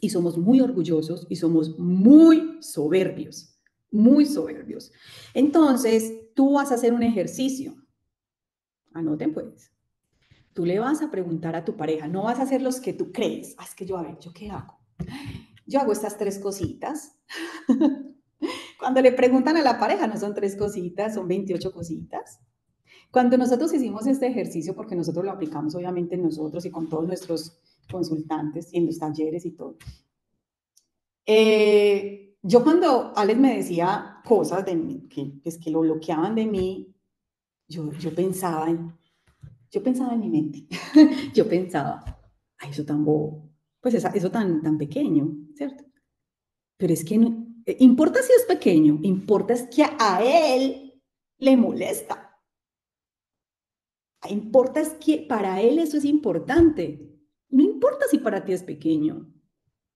Y somos muy orgullosos y somos muy soberbios, muy soberbios. Entonces, tú vas a hacer un ejercicio. Anoten pues. Tú le vas a preguntar a tu pareja, no vas a hacer los que tú crees. Ah, es que yo, a ver, ¿yo qué hago? Yo hago estas tres cositas. <laughs> Cuando le preguntan a la pareja, no son tres cositas, son 28 cositas. Cuando nosotros hicimos este ejercicio, porque nosotros lo aplicamos obviamente nosotros y con todos nuestros consultantes y en los talleres y todo, eh, yo cuando Alex me decía cosas de mí, que, pues, que lo bloqueaban de mí, yo, yo pensaba en, yo pensaba en mi mente, <laughs> yo pensaba, ay, eso tan bobo, pues eso tan, tan pequeño, ¿cierto? Pero es que no, eh, importa si es pequeño, importa es que a él le molesta importa es que para él eso es importante. No importa si para ti es pequeño,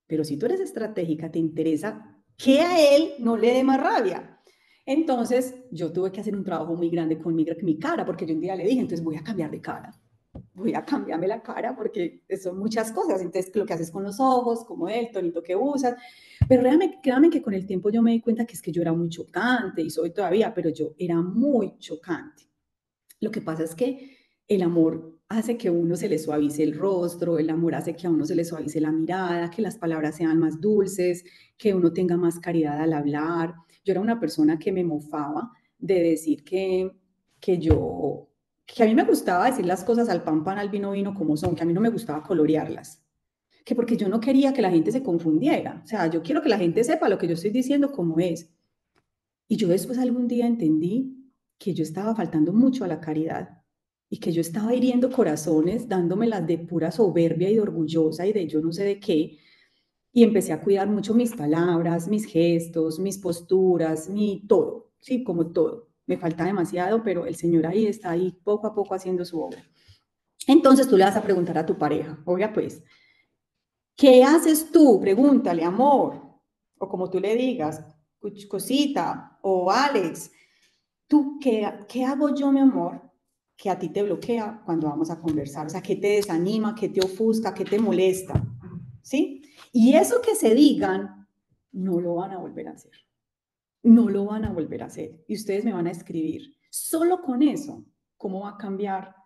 pero si tú eres estratégica, te interesa que a él no le dé más rabia. Entonces, yo tuve que hacer un trabajo muy grande con mi, cara, porque yo un día le dije, entonces voy a cambiar de cara. Voy a cambiarme la cara porque son muchas cosas. Entonces, lo que haces con los ojos, como el tonito que usas. Pero realmente, créanme que con el tiempo yo me di cuenta que es que yo era muy chocante y soy todavía, pero yo era muy chocante. Lo que pasa es que el amor hace que uno se le suavice el rostro, el amor hace que a uno se le suavice la mirada, que las palabras sean más dulces, que uno tenga más caridad al hablar. Yo era una persona que me mofaba de decir que, que yo, que a mí me gustaba decir las cosas al pan, pan, al vino, vino como son, que a mí no me gustaba colorearlas, que porque yo no quería que la gente se confundiera, o sea, yo quiero que la gente sepa lo que yo estoy diciendo como es. Y yo después algún día entendí que yo estaba faltando mucho a la caridad y que yo estaba hiriendo corazones, dándomelas de pura soberbia y de orgullosa y de yo no sé de qué. Y empecé a cuidar mucho mis palabras, mis gestos, mis posturas, mi todo, sí, como todo. Me falta demasiado, pero el Señor ahí está ahí poco a poco haciendo su obra. Entonces tú le vas a preguntar a tu pareja, oiga pues, ¿qué haces tú? Pregúntale, amor, o como tú le digas, cosita, o Alex, ¿tú qué, qué hago yo, mi amor, que a ti te bloquea cuando vamos a conversar, o sea, que te desanima, que te ofusca, que te molesta, ¿sí? Y eso que se digan no lo van a volver a hacer. No lo van a volver a hacer. Y ustedes me van a escribir. Solo con eso, ¿cómo va a cambiar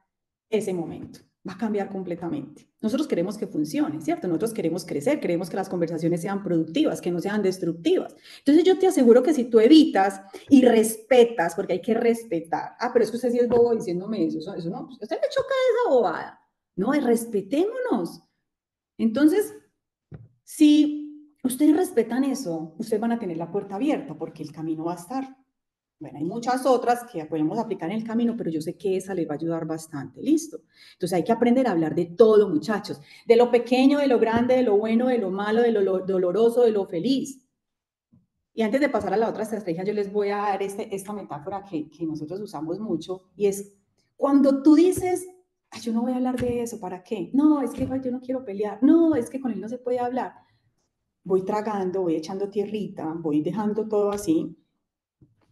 ese momento? Va a cambiar completamente. Nosotros queremos que funcione, ¿cierto? Nosotros queremos crecer, queremos que las conversaciones sean productivas, que no sean destructivas. Entonces yo te aseguro que si tú evitas y respetas, porque hay que respetar, ah, pero es que usted sí es bobo diciéndome eso, eso no, usted me choca esa bobada. No, respetémonos. Entonces, si ustedes respetan eso, ustedes van a tener la puerta abierta porque el camino va a estar. Bueno, hay muchas otras que podemos aplicar en el camino, pero yo sé que esa les va a ayudar bastante. Listo. Entonces hay que aprender a hablar de todo, muchachos. De lo pequeño, de lo grande, de lo bueno, de lo malo, de lo doloroso, de lo feliz. Y antes de pasar a la otra estrategia, yo les voy a dar este, esta metáfora que, que nosotros usamos mucho y es cuando tú dices, yo no voy a hablar de eso, ¿para qué? No, es que yo no quiero pelear, no, es que con él no se puede hablar. Voy tragando, voy echando tierrita, voy dejando todo así,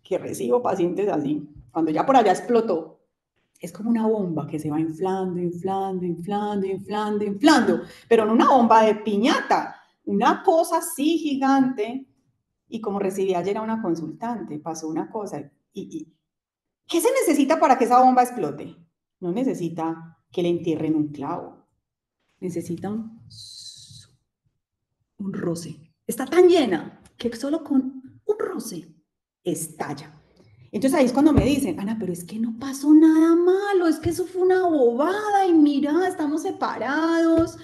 que recibo pacientes así. Cuando ya por allá explotó, es como una bomba que se va inflando, inflando, inflando, inflando, inflando, pero no una bomba de piñata, una cosa así gigante. Y como recibí ayer a una consultante, pasó una cosa. Y, y, ¿Qué se necesita para que esa bomba explote? No necesita que le entierren un clavo. Necesita un, un roce. Está tan llena que solo con un roce estalla. Entonces ahí es cuando me dicen, Ana, pero es que no pasó nada malo, es que eso fue una bobada y mira, estamos separados,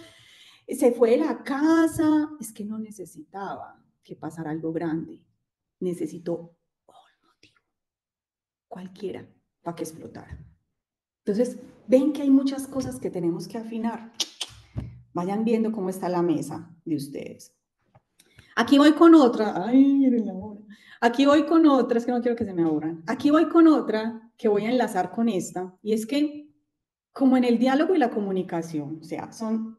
se fue de la casa, es que no necesitaba que pasara algo grande, necesitó cualquiera, para que explotara. Entonces, ven que hay muchas cosas que tenemos que afinar. Vayan viendo cómo está la mesa de ustedes. Aquí voy con otra. Ay, miren la. Aquí voy con otra, es que no quiero que se me aburran. Aquí voy con otra que voy a enlazar con esta, y es que como en el diálogo y la comunicación, o sea, son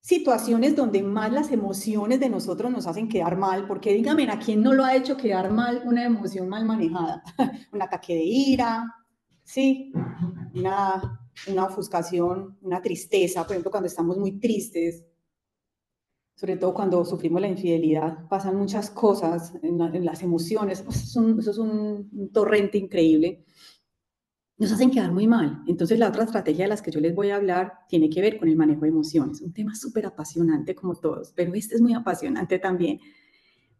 situaciones donde más las emociones de nosotros nos hacen quedar mal, porque díganme, ¿a quién no lo ha hecho quedar mal una emoción mal manejada? <laughs> Un ataque de ira, ¿sí? Una, una ofuscación, una tristeza, por ejemplo, cuando estamos muy tristes, sobre todo cuando sufrimos la infidelidad, pasan muchas cosas en, las emociones, eso es, un, torrente increíble, nos hacen quedar muy mal. Entonces la otra estrategia de las que yo les voy a hablar tiene que ver con el manejo de emociones, un tema súper apasionante como todos, pero este es muy apasionante también,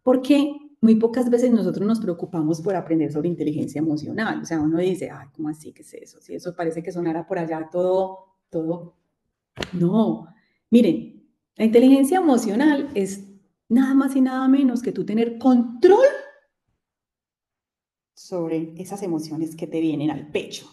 porque muy pocas veces nosotros nos preocupamos por aprender sobre inteligencia emocional. O sea, uno dice, ay, ¿cómo así? ¿Qué es eso? Si eso parece que sonara por allá todo, todo. No, miren, la inteligencia emocional es nada más y nada menos que tú tener control sobre esas emociones que te vienen al pecho.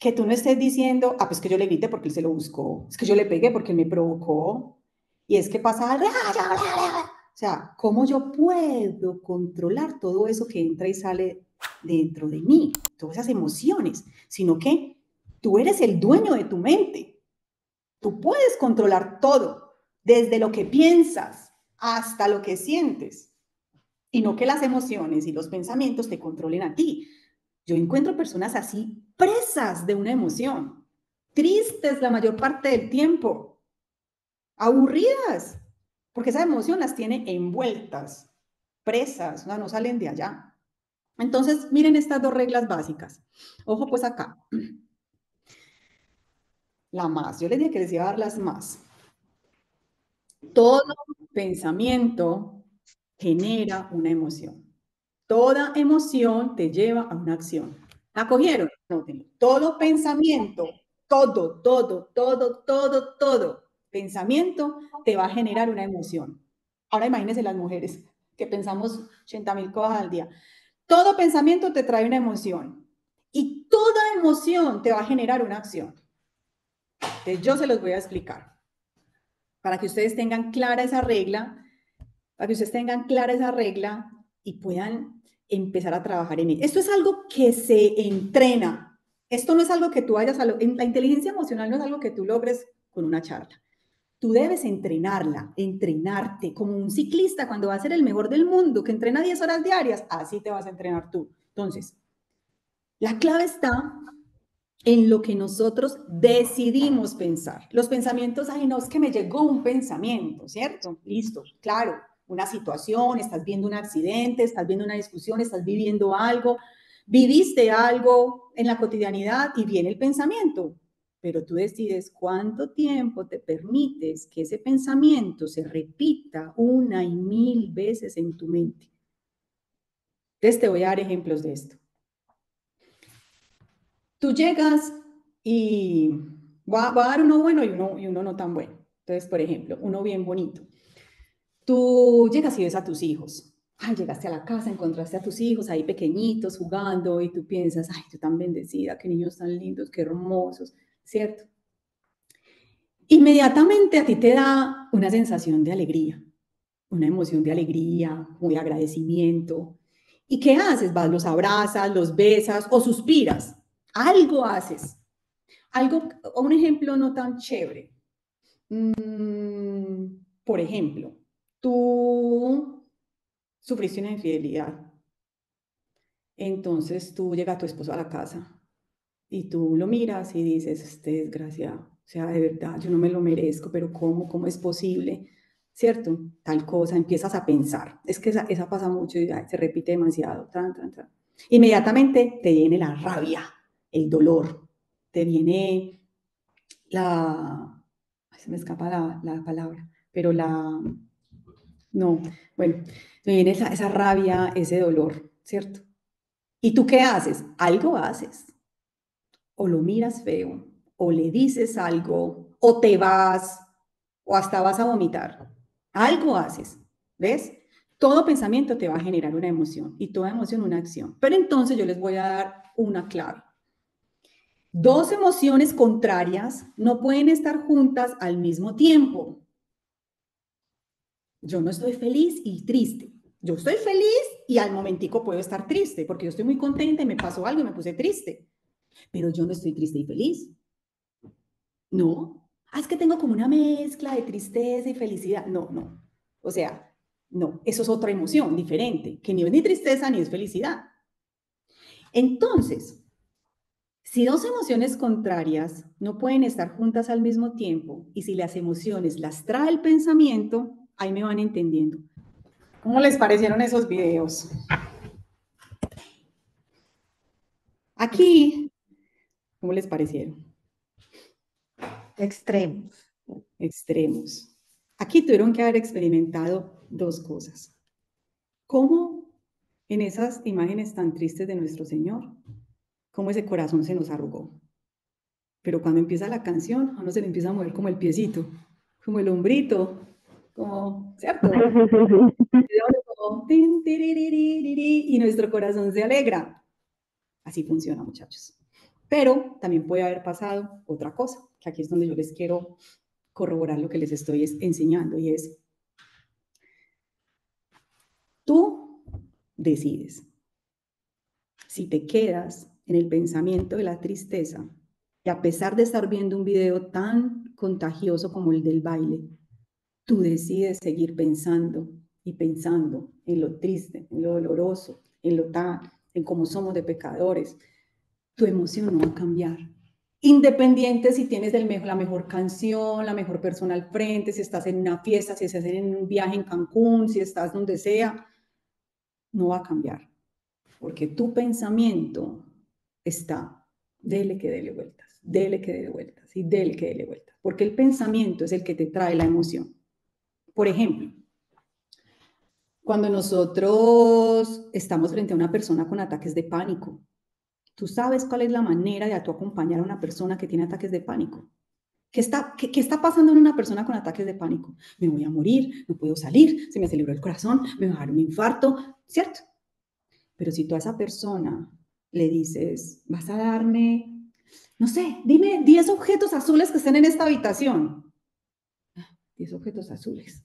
Que tú no estés diciendo, ah, pues que yo le grité porque él se lo buscó, es que yo le pegué porque él me provocó, y es que pasa, o sea, ¿cómo yo puedo controlar todo eso que entra y sale dentro de mí? Todas esas emociones, sino que tú eres el dueño de tu mente. Tú puedes controlar todo, desde lo que piensas hasta lo que sientes, y no que las emociones y los pensamientos te controlen a ti. Yo encuentro personas así presas de una emoción, tristes la mayor parte del tiempo, aburridas, porque esa emoción las tiene envueltas, presas, o sea, no salen de allá. Entonces, miren estas dos reglas básicas. Ojo pues acá. <clears throat> La más, yo les dije que les iba a dar las más. Todo pensamiento genera una emoción. Toda emoción te lleva a una acción. ¿La cogieron? No, todo pensamiento, todo, todo, todo, todo, todo pensamiento te va a generar una emoción. Ahora imagínense las mujeres que pensamos 80 mil cosas al día. Todo pensamiento te trae una emoción y toda emoción te va a generar una acción. Entonces yo se los voy a explicar para que ustedes tengan clara esa regla, para que ustedes tengan clara esa regla y puedan empezar a trabajar en ella. Esto es algo que se entrena. Esto no es algo que tú vayas a... Lo, la inteligencia emocional no es algo que tú logres con una charla. Tú debes entrenarla, entrenarte como un ciclista cuando va a ser el mejor del mundo, que entrena 10 horas diarias, así te vas a entrenar tú. Entonces, la clave está en lo que nosotros decidimos pensar. Los pensamientos, ay, no, es que me llegó un pensamiento, ¿cierto? Listo, claro, una situación, estás viendo un accidente, estás viendo una discusión, estás viviendo algo, viviste algo en la cotidianidad y viene el pensamiento, pero tú decides cuánto tiempo te permites que ese pensamiento se repita una y mil veces en tu mente. Entonces te voy a dar ejemplos de esto. Tú llegas y va, a, dar uno bueno y uno, y uno no tan bueno. Entonces, por ejemplo, uno bien bonito. Tú llegas y ves a tus hijos. Ay, llegaste a la casa, encontraste a tus hijos ahí pequeñitos jugando y tú piensas, ay, tú tan bendecida, qué niños tan lindos, qué hermosos, ¿cierto? Inmediatamente a ti te da una sensación de alegría, una emoción de alegría, muy agradecimiento. ¿Y qué haces? Vas, los abrazas, los besas o suspiras. Algo haces. Algo, un ejemplo no tan chévere. Mm, por ejemplo, tú sufriste una infidelidad. Entonces tú llega a tu esposo a la casa y tú lo miras y dices, este desgraciado, o sea, de verdad, yo no me lo merezco, pero ¿cómo? ¿Cómo es posible? ¿Cierto? Tal cosa, empiezas a pensar. Es que esa, pasa mucho y se repite demasiado. Inmediatamente te viene la rabia, el dolor, te viene la, se me escapa la, la palabra, pero la, no, bueno, me viene esa, esa rabia, ese dolor, ¿cierto? ¿Y tú qué haces? Algo haces. O lo miras feo, o le dices algo, o te vas, o hasta vas a vomitar. Algo haces, ¿ves? Todo pensamiento te va a generar una emoción y toda emoción una acción. Pero entonces yo les voy a dar una clave. Dos emociones contrarias no pueden estar juntas al mismo tiempo. Yo no estoy feliz y triste. Yo estoy feliz y al momentico puedo estar triste porque yo estoy muy contenta y me pasó algo y me puse triste. Pero yo no estoy triste y feliz. No. Ah, es que tengo como una mezcla de tristeza y felicidad. No, no. O sea, no. Eso es otra emoción diferente, que ni es ni tristeza ni es felicidad. Entonces, si dos emociones contrarias no pueden estar juntas al mismo tiempo y si las emociones las trae el pensamiento, ahí me van entendiendo. ¿Cómo les parecieron esos videos? Aquí, ¿cómo les parecieron? Extremos. Extremos. Aquí tuvieron que haber experimentado dos cosas. ¿Cómo en esas imágenes tan tristes de nuestro Señor cómo ese corazón se nos arrugó. Pero cuando empieza la canción, a uno se le empieza a mover como el piecito, como el hombrito, como, ¿cierto? <laughs> y nuestro corazón se alegra. Así funciona, muchachos. Pero también puede haber pasado otra cosa, que aquí es donde yo les quiero corroborar lo que les estoy enseñando, y es, tú decides si te quedas en el pensamiento de la tristeza, y a pesar de estar viendo un video tan contagioso como el del baile, tú decides seguir pensando y pensando en lo triste, en lo doloroso, en lo tan, en cómo somos de pecadores, tu emoción no va a cambiar. Independiente si tienes el mejor, la mejor canción, la mejor persona al frente, si estás en una fiesta, si estás en un viaje en Cancún, si estás donde sea, no va a cambiar. Porque tu pensamiento está, dele que dele vueltas, dele que dele vueltas y dele que dele vueltas, porque el pensamiento es el que te trae la emoción. Por ejemplo, cuando nosotros estamos frente a una persona con ataques de pánico, tú sabes cuál es la manera de tú acompañar a una persona que tiene ataques de pánico. ¿Qué está, qué, ¿Qué está pasando en una persona con ataques de pánico? Me voy a morir, no puedo salir, se me aceleró el corazón, me va a dar un infarto, ¿cierto? Pero si tú esa persona le dices, vas a darme, no sé, dime 10 objetos azules que estén en esta habitación. 10 objetos azules.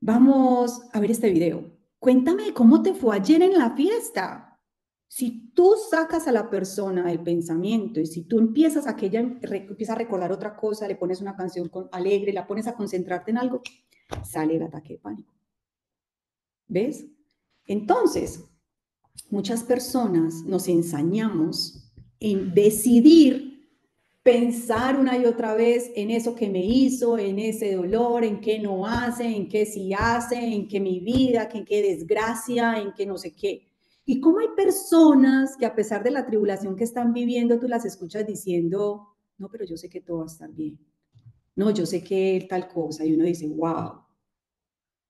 Vamos a ver este video. Cuéntame cómo te fue ayer en la fiesta. Si tú sacas a la persona del pensamiento y si tú empiezas a que ella empieza a recordar otra cosa, le pones una canción alegre, la pones a concentrarte en algo, sale el ataque de pánico. ¿Ves? Entonces, muchas personas nos ensañamos en decidir pensar una y otra vez en eso que me hizo, en ese dolor, en qué no hace, en qué sí hace, en qué mi vida, en qué desgracia, en qué no sé qué. Y cómo hay personas que a pesar de la tribulación que están viviendo, tú las escuchas diciendo, no, pero yo sé que todo va bien. No, yo sé que tal cosa. Y uno dice, wow.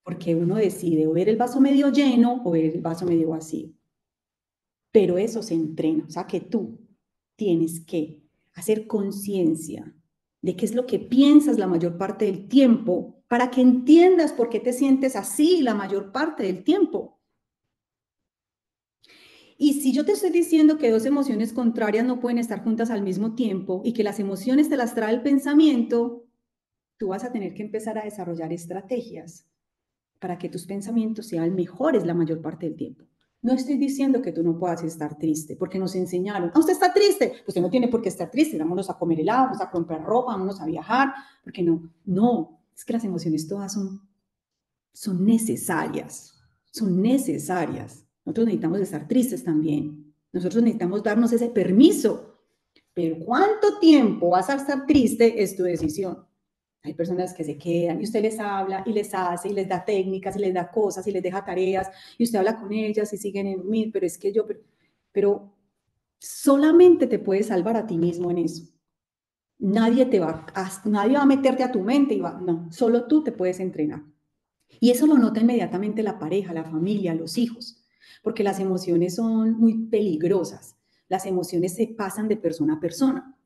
Porque uno decide o ver el vaso medio lleno o ver el vaso medio vacío. Pero eso se entrena. O sea que tú tienes que hacer conciencia de qué es lo que piensas la mayor parte del tiempo para que entiendas por qué te sientes así la mayor parte del tiempo. Y si yo te estoy diciendo que dos emociones contrarias no pueden estar juntas al mismo tiempo y que las emociones te las trae el pensamiento, tú vas a tener que empezar a desarrollar estrategias para que tus pensamientos sean mejores la mayor parte del tiempo. No estoy diciendo que tú no puedas estar triste, porque nos enseñaron, ah, usted está triste, pues usted no tiene por qué estar triste, vámonos a comer helado, vamos a comprar ropa, vámonos a viajar, porque no, no, es que las emociones todas son, son necesarias, son necesarias. Nosotros necesitamos estar tristes también. Nosotros necesitamos darnos ese permiso. Pero cuánto tiempo vas a estar triste es tu decisión. Hay personas que se quedan y usted les habla y les hace y les da técnicas y les da cosas y les deja tareas y usted habla con ellas y siguen en dormir, pero es que yo, pero, pero solamente te puedes salvar a ti mismo en eso. Nadie te va, a, nadie va a meterte a tu mente y va, no, solo tú te puedes entrenar. Y eso lo nota inmediatamente la pareja, la familia, los hijos porque las emociones son muy peligrosas. Las emociones se pasan de persona a persona.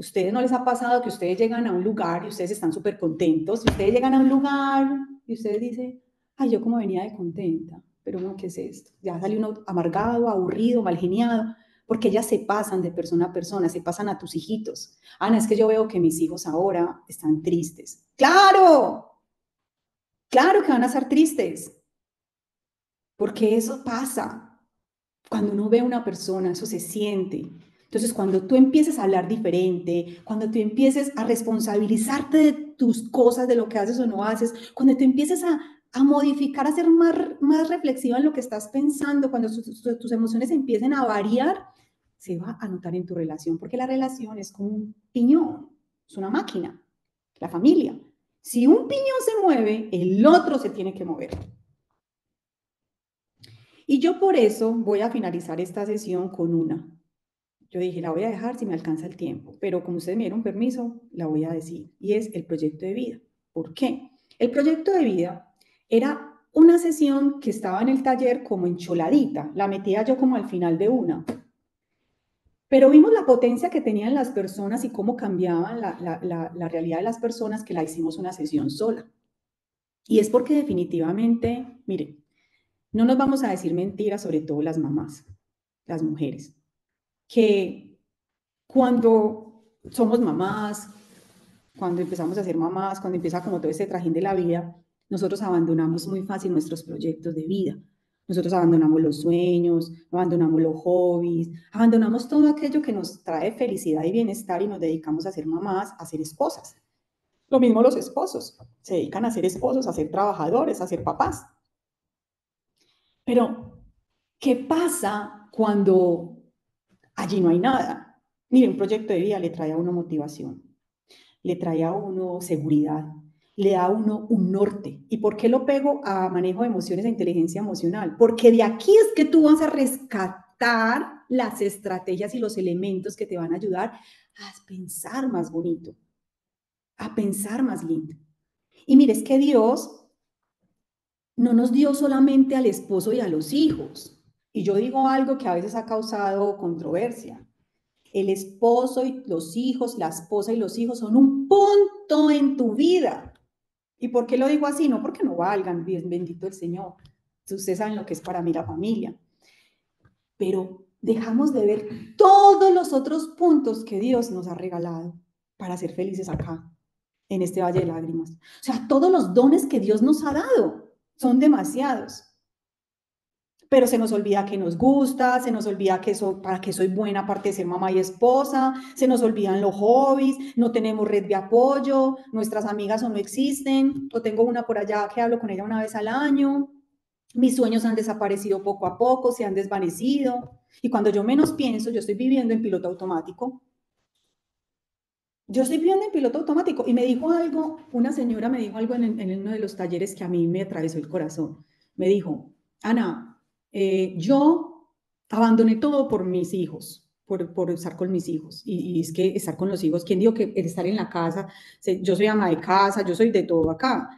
¿Ustedes no les ha pasado que ustedes llegan a un lugar y ustedes están súper contentos? Ustedes llegan a un lugar y ustedes dicen, ay, yo como venía de contenta, pero no, ¿qué es esto? Ya salió uno amargado, aburrido, mal geniado, porque ellas se pasan de persona a persona, se pasan a tus hijitos. Ana, es que yo veo que mis hijos ahora están tristes. ¡Claro! Claro que van a estar tristes, porque eso pasa. Cuando uno ve a una persona, eso se siente. Entonces, cuando tú empieces a hablar diferente, cuando tú empieces a responsabilizarte de tus cosas, de lo que haces o no haces, cuando te empieces a, modificar, a ser más, más reflexiva en lo que estás pensando, cuando tus, tus emociones empiecen a variar, se va a notar en tu relación, porque la relación es como un piñón, es una máquina, la familia. Si un piñón se mueve, el otro se tiene que mover. Y yo por eso voy a finalizar esta sesión con una. Yo dije, la voy a dejar si me alcanza el tiempo, pero como ustedes me dieron permiso, la voy a decir. Y es el proyecto de vida. ¿Por qué? El proyecto de vida era una sesión que estaba en el taller como encholadita. La metía yo como al final de una. Pero vimos la potencia que tenían las personas y cómo cambiaban la, la, la realidad de las personas que la hicimos una sesión sola. Y es porque definitivamente, miren, no nos vamos a decir mentiras, sobre todo las mamás, las mujeres, que cuando somos mamás, cuando empezamos a ser mamás, cuando empieza como todo ese trajín de la vida, nosotros abandonamos muy fácil nuestros proyectos de vida. Nosotros abandonamos los sueños, abandonamos los hobbies, abandonamos todo aquello que nos trae felicidad y bienestar y nos dedicamos a ser mamás, a ser esposas. Lo mismo los esposos, se dedican a ser esposos, a ser trabajadores, a ser papás. Pero, ¿qué pasa cuando allí no hay nada? Mire, un proyecto de vida le trae a uno motivación, le trae a uno seguridad, le da a uno un norte. ¿Y por qué lo pego a manejo de emociones e inteligencia emocional? Porque de aquí es que tú vas a rescatar las estrategias y los elementos que te van a ayudar a pensar más bonito, a pensar más lindo. Y mire, es que Dios no nos dio solamente al esposo y a los hijos. Y yo digo algo que a veces ha causado controversia. El esposo y los hijos, la esposa y los hijos son un punto en tu vida. ¿Y por qué lo digo así? No porque no valgan, bien bendito el Señor. Ustedes saben lo que es para mí la familia. Pero dejamos de ver todos los otros puntos que Dios nos ha regalado para ser felices acá, en este valle de lágrimas. O sea, todos los dones que Dios nos ha dado son demasiados. Pero se nos olvida que nos gusta, se nos olvida que para que soy buena aparte de ser mamá y esposa, se nos olvidan los hobbies, no tenemos red de apoyo, nuestras amigas o no existen, o tengo una por allá que hablo con ella una vez al año, mis sueños han desaparecido poco a poco, se han desvanecido, y cuando yo menos pienso, yo estoy viviendo en piloto automático. yo estoy viendo en piloto automático y me dijo algo, una señora me dijo algo en, en uno de los talleres que a mí me atravesó el corazón. Me dijo, Ana, eh, yo abandoné todo por mis hijos, por, por estar con mis hijos. Y, es que estar con los hijos, ¿quién dijo que estar en la casa? Yo soy ama de casa, yo soy de todo acá,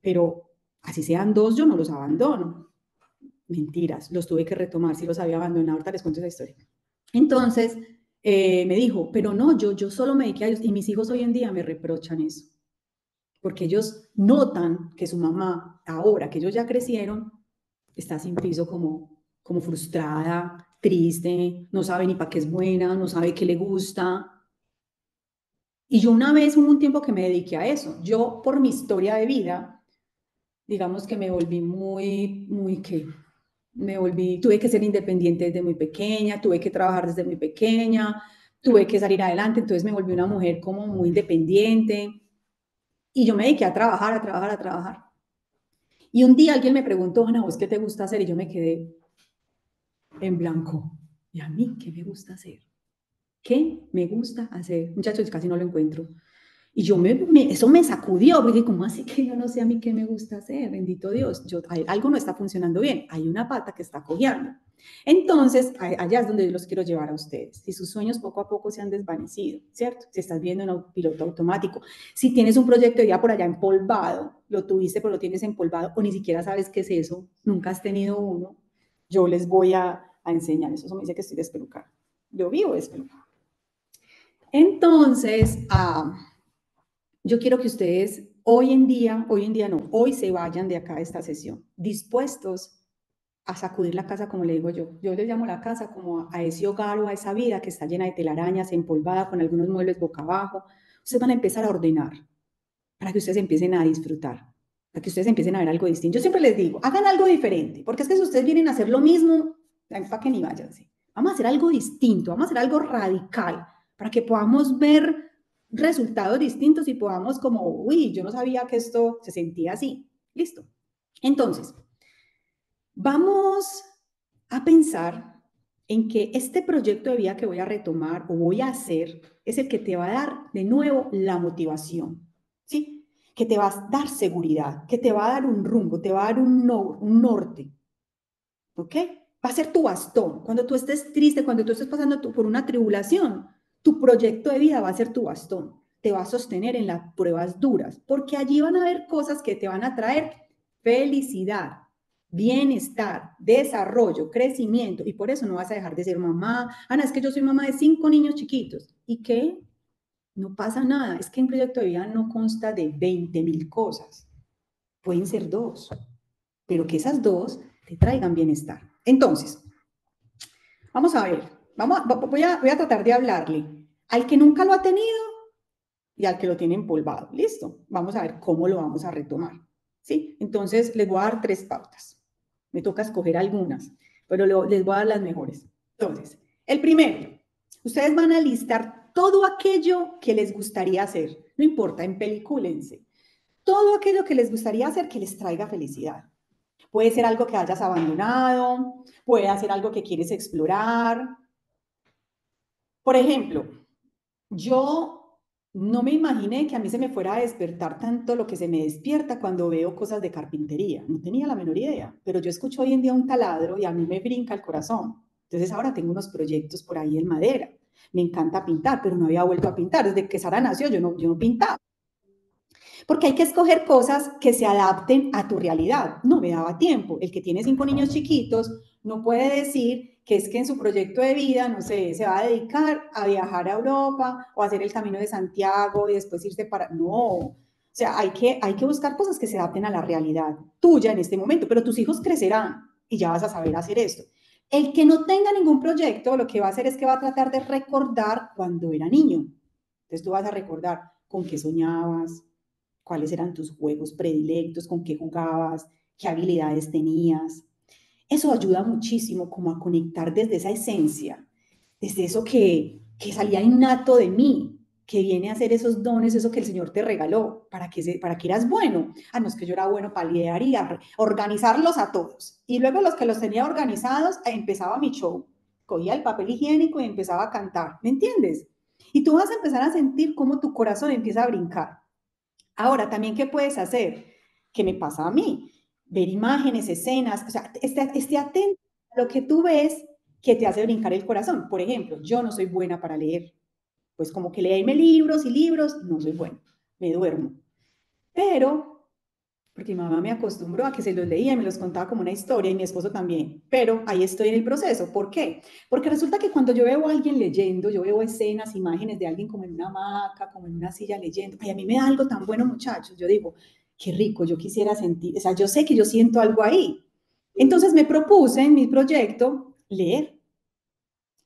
pero así sean dos, yo no los abandono. Mentiras, los tuve que retomar, si los había abandonado, ahorita les cuento esa historia. Entonces, eh, me dijo, pero no, yo, yo solo me dediqué a ellos y mis hijos hoy en día me reprochan eso, porque ellos notan que su mamá, ahora que ellos ya crecieron, está sin piso como, como frustrada, triste, no sabe ni para qué es buena, no sabe qué le gusta. Y yo una vez hubo un tiempo que me dediqué a eso. Yo por mi historia de vida, digamos que me volví muy, muy que me volví, tuve que ser independiente desde muy pequeña, tuve que trabajar desde muy pequeña, tuve que salir adelante, entonces me volví una mujer como muy independiente. Y yo me dediqué a trabajar, a trabajar, a trabajar. Y un día alguien me preguntó, Ana, ¿vos qué te gusta hacer? Y yo me quedé en blanco. ¿Y a mí qué me gusta hacer? ¿Qué me gusta hacer? Muchachos, casi no lo encuentro. Y yo me, eso me sacudió, porque como así que yo no sé a mí qué me gusta hacer? Bendito Dios, yo, algo no está funcionando bien, hay una pata que está cojeando. Entonces, allá es donde yo los quiero llevar a ustedes. Si sus sueños poco a poco se han desvanecido, ¿cierto? Si estás viendo en piloto automático, si tienes un proyecto vida por allá empolvado, lo tuviste pero lo tienes empolvado o ni siquiera sabes qué es eso, nunca has tenido uno, yo les voy a, a enseñar eso. Eso me dice que estoy despelucada. Yo vivo despelucada. Entonces, ah, yo quiero que ustedes hoy en día, hoy en día no, hoy se vayan de acá a esta sesión, dispuestos a sacudir la casa, como le digo yo. Yo les llamo la casa como a ese hogar o a esa vida que está llena de telarañas, empolvada, con algunos muebles boca abajo. Ustedes van a empezar a ordenar para que ustedes empiecen a disfrutar, para que ustedes empiecen a ver algo distinto. Yo siempre les digo, hagan algo diferente, porque es que si ustedes vienen a hacer lo mismo, empaquen y váyanse. Vamos a hacer algo distinto, vamos a hacer algo radical, para que podamos ver resultados distintos y podamos como, uy, yo no sabía que esto se sentía así. Listo. Entonces, vamos a pensar en que este proyecto de vida que voy a retomar o voy a hacer es el que te va a dar de nuevo la motivación, ¿sí? Que te va a dar seguridad, que te va a dar un rumbo, te va a dar un, norte, ¿ok? Va a ser tu bastón. Cuando tú estés triste, cuando tú estés pasando por una tribulación, tu proyecto de vida va a ser tu bastón, te va a sostener en las pruebas duras, porque allí van a haber cosas que te van a traer felicidad, bienestar, desarrollo, crecimiento, y por eso no vas a dejar de ser mamá. Ana, es que yo soy mamá de cinco niños chiquitos. ¿Y qué? No pasa nada. Es que un proyecto de vida no consta de 20 mil cosas. Pueden ser dos, pero que esas dos te traigan bienestar. Entonces, vamos a ver. Vamos voy, a, voy a tratar de hablarle al que nunca lo ha tenido y al que lo tiene empolvado. Listo. Vamos a ver cómo lo vamos a retomar. ¿Sí? Entonces, les voy a dar tres pautas. Me toca escoger algunas, pero les voy a dar las mejores. Entonces, el primero, ustedes van a listar todo aquello que les gustaría hacer. No importa, en pelicúlense. Todo aquello que les gustaría hacer que les traiga felicidad. Puede ser algo que hayas abandonado, puede ser algo que quieres explorar, por ejemplo, yo no me imaginé que a mí se me fuera a despertar tanto lo que se me despierta cuando veo cosas de carpintería. No tenía la menor idea, pero yo escucho hoy en día un taladro y a mí me brinca el corazón. Entonces ahora tengo unos proyectos por ahí en madera. Me encanta pintar, pero no había vuelto a pintar. Desde que Sara nació yo no, yo no pintaba. Porque hay que escoger cosas que se adapten a tu realidad. No me daba tiempo. El que tiene cinco niños chiquitos no puede decir que es que en su proyecto de vida, no sé, se va a dedicar a viajar a Europa o hacer el camino de Santiago y después irse para... No, o sea, hay que, hay que buscar cosas que se adapten a la realidad tuya en este momento, pero tus hijos crecerán y ya vas a saber hacer esto. El que no tenga ningún proyecto, lo que va a hacer es que va a tratar de recordar cuando era niño. Entonces tú vas a recordar con qué soñabas, cuáles eran tus juegos predilectos, con qué jugabas, qué habilidades tenías, eso ayuda muchísimo como a conectar desde esa esencia, desde eso que, que salía innato de mí, que viene a ser esos dones, eso que el Señor te regaló, para que, para que eras bueno. Ah, no, es que yo era bueno para liderar y organizarlos a todos. Y luego los que los tenía organizados, empezaba mi show. Cogía el papel higiénico y empezaba a cantar, ¿me entiendes? Y tú vas a empezar a sentir cómo tu corazón empieza a brincar. Ahora, también, ¿qué puedes hacer? ¿Qué me pasa a mí? Ver imágenes, escenas, o sea, esté, esté atento a lo que tú ves que te hace brincar el corazón. Por ejemplo, yo no soy buena para leer. Pues como que leerme libros y libros, no soy buena, me duermo. Pero porque mi mamá me acostumbró a que se los leía y me los contaba como una historia y mi esposo también, pero ahí estoy en el proceso. ¿Por qué? Porque resulta que cuando yo veo a alguien leyendo, yo veo escenas, imágenes de alguien como en una hamaca, como en una silla leyendo, y a mí me da algo tan bueno, muchachos, yo digo, qué rico, yo quisiera sentir, o sea, yo sé que yo siento algo ahí. Entonces me propuse en mi proyecto leer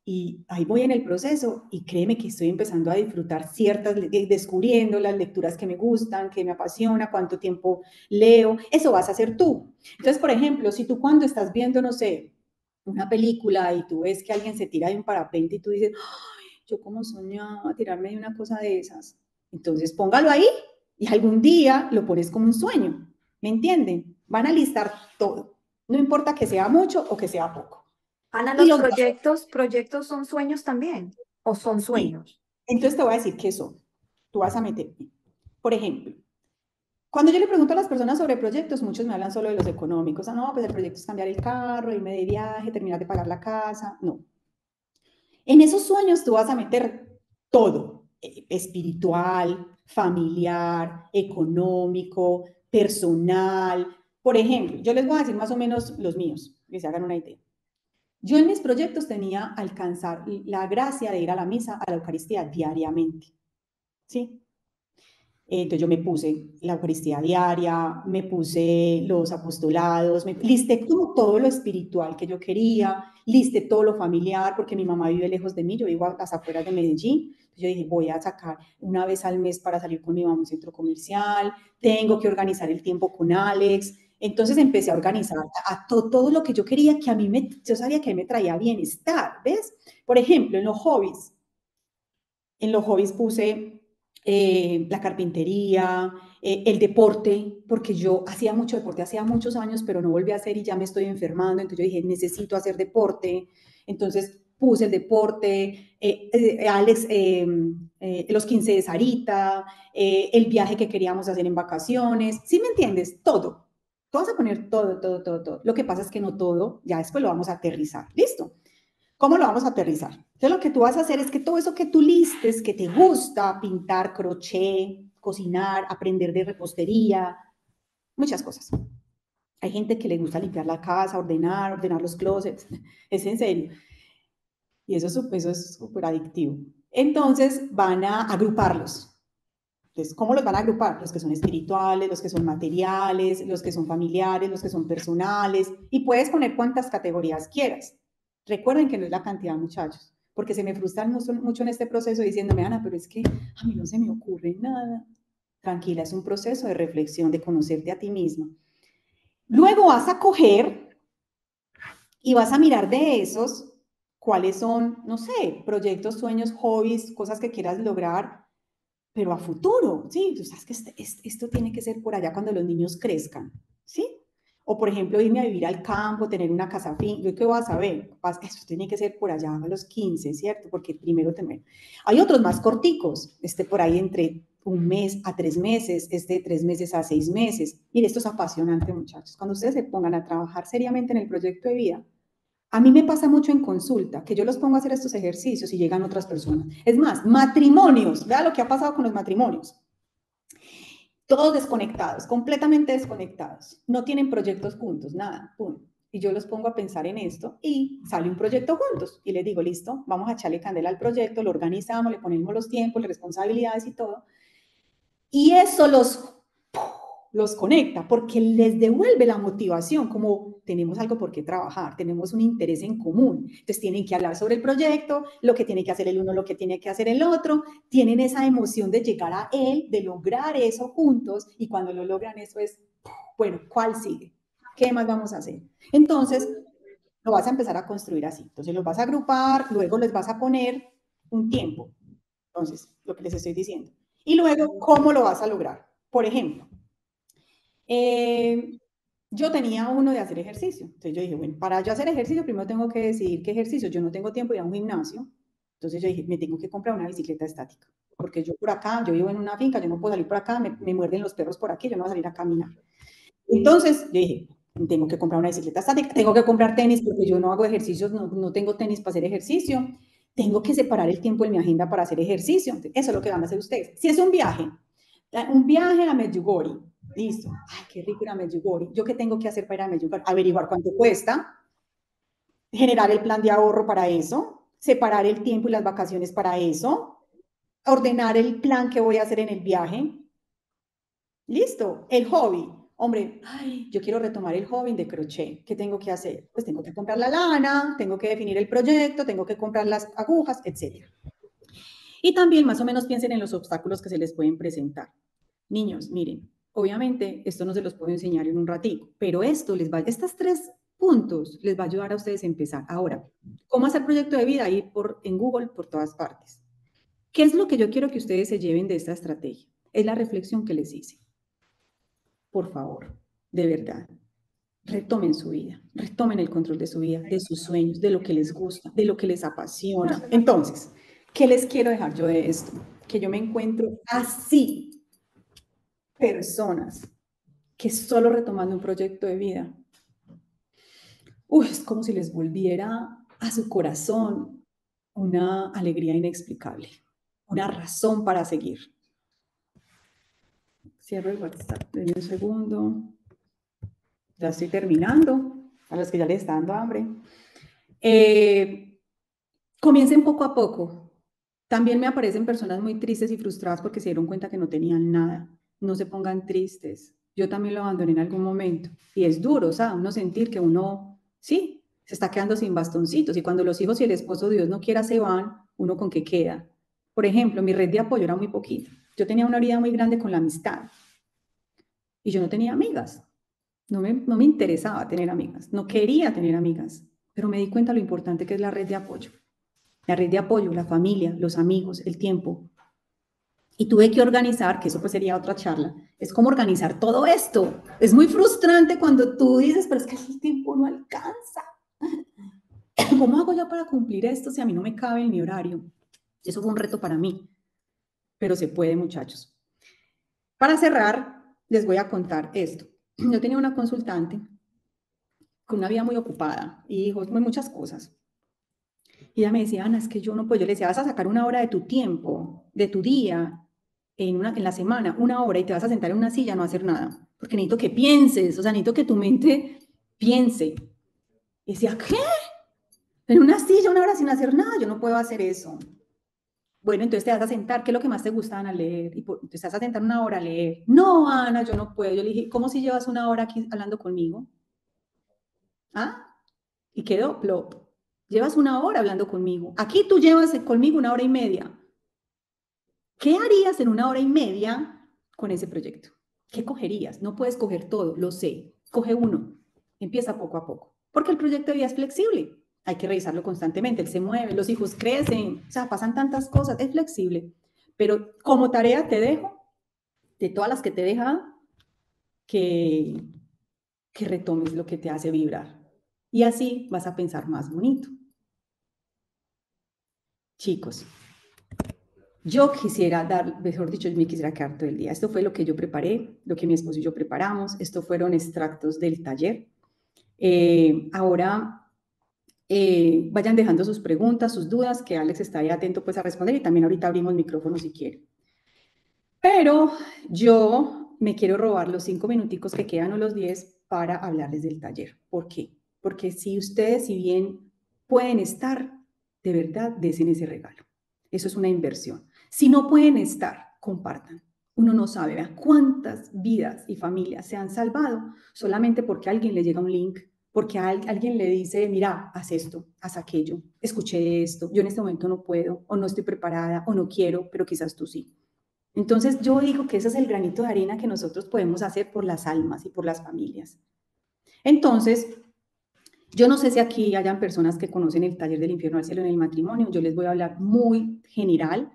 y ahí voy en el proceso y créeme que estoy empezando a disfrutar ciertas, descubriendo las lecturas que me gustan, que me apasiona, cuánto tiempo leo, eso vas a hacer tú. Entonces, por ejemplo, si tú cuando estás viendo, no sé, una película y tú ves que alguien se tira de un parapente y tú dices, yo como soñaba tirarme de una cosa de esas, entonces póngalo ahí y algún día lo pones como un sueño, ¿me entienden? Van a listar todo, no importa que sea mucho o que sea poco. Ana, los, proyectos, proyectos son sueños también, o son sueños. Entonces te voy a decir qué son. Tú vas a meter, por ejemplo, cuando yo le pregunto a las personas sobre proyectos, muchos me hablan solo de los económicos. Ah, no, pues el proyecto es cambiar el carro, irme de viaje, terminar de pagar la casa. No. En esos sueños tú vas a meter todo, espiritual, familiar, económico, personal. Por ejemplo, yo les voy a decir más o menos los míos, que se hagan una idea. Yo en mis proyectos tenía alcanzar la gracia de ir a la misa, a la Eucaristía diariamente. ¿Sí? Entonces yo me puse la Eucaristía diaria, me puse los apostolados, me listé como todo lo espiritual que yo quería, listé todo lo familiar, porque mi mamá vive lejos de mí, yo vivo a las afueras de Medellín. Yo dije, voy a sacar una vez al mes para salir con mi mamá a un centro comercial, tengo que organizar el tiempo con Alex, entonces empecé a organizar a todo, lo que yo quería, que a mí me, yo sabía que me traía bienestar, ¿ves? Por ejemplo, en los hobbies. En los hobbies puse eh, la carpintería, eh, el deporte, porque yo hacía mucho deporte, hacía muchos años, pero no volví a hacer y ya me estoy enfermando, entonces yo dije, necesito hacer deporte, entonces puse el deporte, eh, Alex, em, los 15 de Sarita, el viaje que queríamos hacer en vacaciones, ¿sí me entiendes? Todo, Tú vas a poner todo, todo, todo, todo. Lo que pasa es que no todo, ya después lo vamos a aterrizar. ¿Listo? ¿Cómo lo vamos a aterrizar? Entonces lo que tú vas a hacer es que todo eso que tú listes, que te gusta, pintar, crochet, cocinar, aprender de repostería, muchas cosas. Hay gente que le gusta limpiar la casa, ordenar, ordenar los closets. <laughs> Es en serio. Y eso, eso es súper adictivo. Entonces van a agruparlos. Entonces, ¿cómo los van a agrupar? Los que son espirituales, los que son materiales, los que son familiares, los que son personales, y puedes poner cuantas categorías quieras. Recuerden que no es la cantidad, muchachos, porque se me frustran mucho, en este proceso diciéndome, Ana, pero es que a mí no se me ocurre nada. Tranquila, es un proceso de reflexión, de conocerte a ti misma. Luego vas a coger y vas a mirar de esos cuáles son, no sé, proyectos, sueños, hobbies, cosas que quieras lograr pero a futuro, ¿sí? Tú sabes que este, esto tiene que ser por allá cuando los niños crezcan, ¿sí? O, por ejemplo, irme a vivir al campo, tener una casa fin. ¿Yo qué voy a saber? Esto tiene que ser por allá a los 15, ¿cierto? Porque primero tener. Hay otros más corticos, este por ahí entre un mes a tres meses, este de tres meses a seis meses. Mire, esto es apasionante, muchachos. Cuando ustedes se pongan a trabajar seriamente en el proyecto de vida, a mí me pasa mucho en consulta, que yo los pongo a hacer estos ejercicios y llegan otras personas. Es más, matrimonios, vea lo que ha pasado con los matrimonios. Todos desconectados, completamente desconectados. No tienen proyectos juntos, nada. Y yo los pongo a pensar en esto y sale un proyecto juntos. Y les digo, listo, vamos a echarle candela al proyecto, lo organizamos, le ponemos los tiempos, las responsabilidades y todo. Y eso los los conecta porque les devuelve la motivación, como tenemos algo por qué trabajar, tenemos un interés en común. Entonces tienen que hablar sobre el proyecto, lo que tiene que hacer el uno, lo que tiene que hacer el otro, tienen esa emoción de llegar a él, de lograr eso juntos y cuando lo logran eso es, bueno, ¿cuál sigue? ¿Qué más vamos a hacer? Entonces, lo vas a empezar a construir así. Entonces, los vas a agrupar, luego les vas a poner un tiempo. Entonces, lo que les estoy diciendo. Y luego, ¿cómo lo vas a lograr? Por ejemplo, eh, yo tenía uno de hacer ejercicio. Entonces yo dije, bueno, para yo hacer ejercicio primero tengo que decidir qué ejercicio. Yo no tengo tiempo de ir a un gimnasio. Entonces yo dije, me tengo que comprar una bicicleta estática, porque yo por acá, yo vivo en una finca, yo no puedo salir por acá, me, me muerden los perros por aquí, yo no voy a salir a caminar. Entonces yo dije, tengo que comprar una bicicleta estática, tengo que comprar tenis porque yo no hago ejercicios, no, no tengo tenis para hacer ejercicio, tengo que separar el tiempo en mi agenda para hacer ejercicio. Eso es lo que van a hacer ustedes. Si es un viaje, un viaje a Medjugorje, listo. Ay, qué rico ir a Medjugorje. ¿Yo qué tengo que hacer para ir a Medjugorje? Averiguar cuánto cuesta, generar el plan de ahorro para eso, separar el tiempo y las vacaciones para eso, ordenar el plan que voy a hacer en el viaje. Listo. El hobby hombre, ay, yo quiero retomar el hobby de crochet, ¿qué tengo que hacer? Pues tengo que comprar la lana, tengo que definir el proyecto, tengo que comprar las agujas, etc. Y también más o menos piensen en los obstáculos que se les pueden presentar. Niños, miren, obviamente esto no se los puedo enseñar en un ratito, pero esto les va, estos tres puntos les va a ayudar a ustedes a empezar. Ahora, ¿cómo hacer proyecto de vida? Ahí por, en Google por todas partes. ¿Qué es lo que yo quiero que ustedes se lleven de esta estrategia? Es la reflexión que les hice por favor, de verdad, retomen su vida, retomen el control de su vida, de sus sueños, de lo que les gusta, de lo que les apasiona. Entonces, ¿qué les quiero dejar yo de esto? Que yo me encuentro así, personas que solo retomando un proyecto de vida, uy, es como si les volviera a su corazón una alegría inexplicable, una razón para seguir. Cierro el WhatsApp, un segundo. Ya estoy terminando, a los que ya les está dando hambre. Eh, comiencen poco a poco. También me aparecen personas muy tristes y frustradas porque se dieron cuenta que no tenían nada. No se pongan tristes. Yo también lo abandoné en algún momento. Y es duro, o uno sentir que uno, sí, se está quedando sin bastoncitos. Y cuando los hijos y el esposo, Dios no quiera, se van, uno con qué queda. Por ejemplo, mi red de apoyo era muy poquita. Yo tenía una herida muy grande con la amistad y yo no tenía amigas. No me, no me interesaba tener amigas, no quería tener amigas, pero me di cuenta lo importante que es la red de apoyo. La red de apoyo, la familia, los amigos, el tiempo. Y tuve que organizar, que eso pues sería otra charla, es cómo organizar todo esto. Es muy frustrante cuando tú dices, pero es que el tiempo no alcanza. <coughs> ¿Cómo hago yo para cumplir esto si a mí no me cabe en mi horario? Eso fue un reto para mí, pero se puede, muchachos. Para cerrar, les voy a contar esto. <clears throat> Yo tenía una consultante con una vida muy ocupada y hijos, muchas cosas. Y ella me decía, Ana, es que yo no puedo. Yo le decía, vas a sacar una hora de tu tiempo, de tu día, en, una, en la semana, una hora, y te vas a sentar en una silla no hacer nada. Porque necesito que pienses, o sea, necesito que tu mente piense. Y decía, ¿qué? En una silla, una hora sin hacer nada, yo no puedo hacer eso. Bueno, entonces te vas a sentar, ¿qué es lo que más te gusta, Ana, leer? Y te vas a sentar una hora a leer. No, Ana, yo no puedo. Yo le dije, ¿cómo si llevas una hora aquí hablando conmigo? ¿Ah? Y quedó plop. Llevas una hora hablando conmigo. Aquí tú llevas conmigo una hora y media. ¿Qué harías en una hora y media con ese proyecto? ¿Qué cogerías? No puedes coger todo, lo sé. Coge uno. Empieza poco a poco. Porque el proyecto de vida es flexible hay que revisarlo constantemente, él se mueve, los hijos crecen, o sea, pasan tantas cosas, es flexible. Pero como tarea te dejo, de todas las que te deja, que, que retomes lo que te hace vibrar. Y así vas a pensar más bonito. Chicos, yo quisiera dar, mejor dicho, me quisiera quedar todo el día. Esto fue lo que yo preparé, lo que mi esposo y yo preparamos. Esto fueron extractos del taller. Eh, ahora eh, vayan dejando sus preguntas, sus dudas, que Alex está ahí atento pues a responder y también ahorita abrimos el micrófono si quiere. Pero yo me quiero robar los cinco minuticos que quedan o los diez para hablarles del taller. ¿Por qué? Porque si ustedes, si bien pueden estar, de verdad, desen ese regalo. Eso es una inversión. Si no pueden estar, compartan. Uno no sabe cuántas vidas y familias se han salvado solamente porque a alguien le llega un link porque alguien le dice, mira, haz esto, haz aquello, escuché esto, yo en este momento no puedo, o no estoy preparada, o no quiero, pero quizás tú sí. Entonces yo digo que ese es el granito de arena que nosotros podemos hacer por las almas y por las familias. Entonces, yo no sé si aquí hayan personas que conocen el taller del infierno al cielo en el matrimonio, yo les voy a hablar muy general.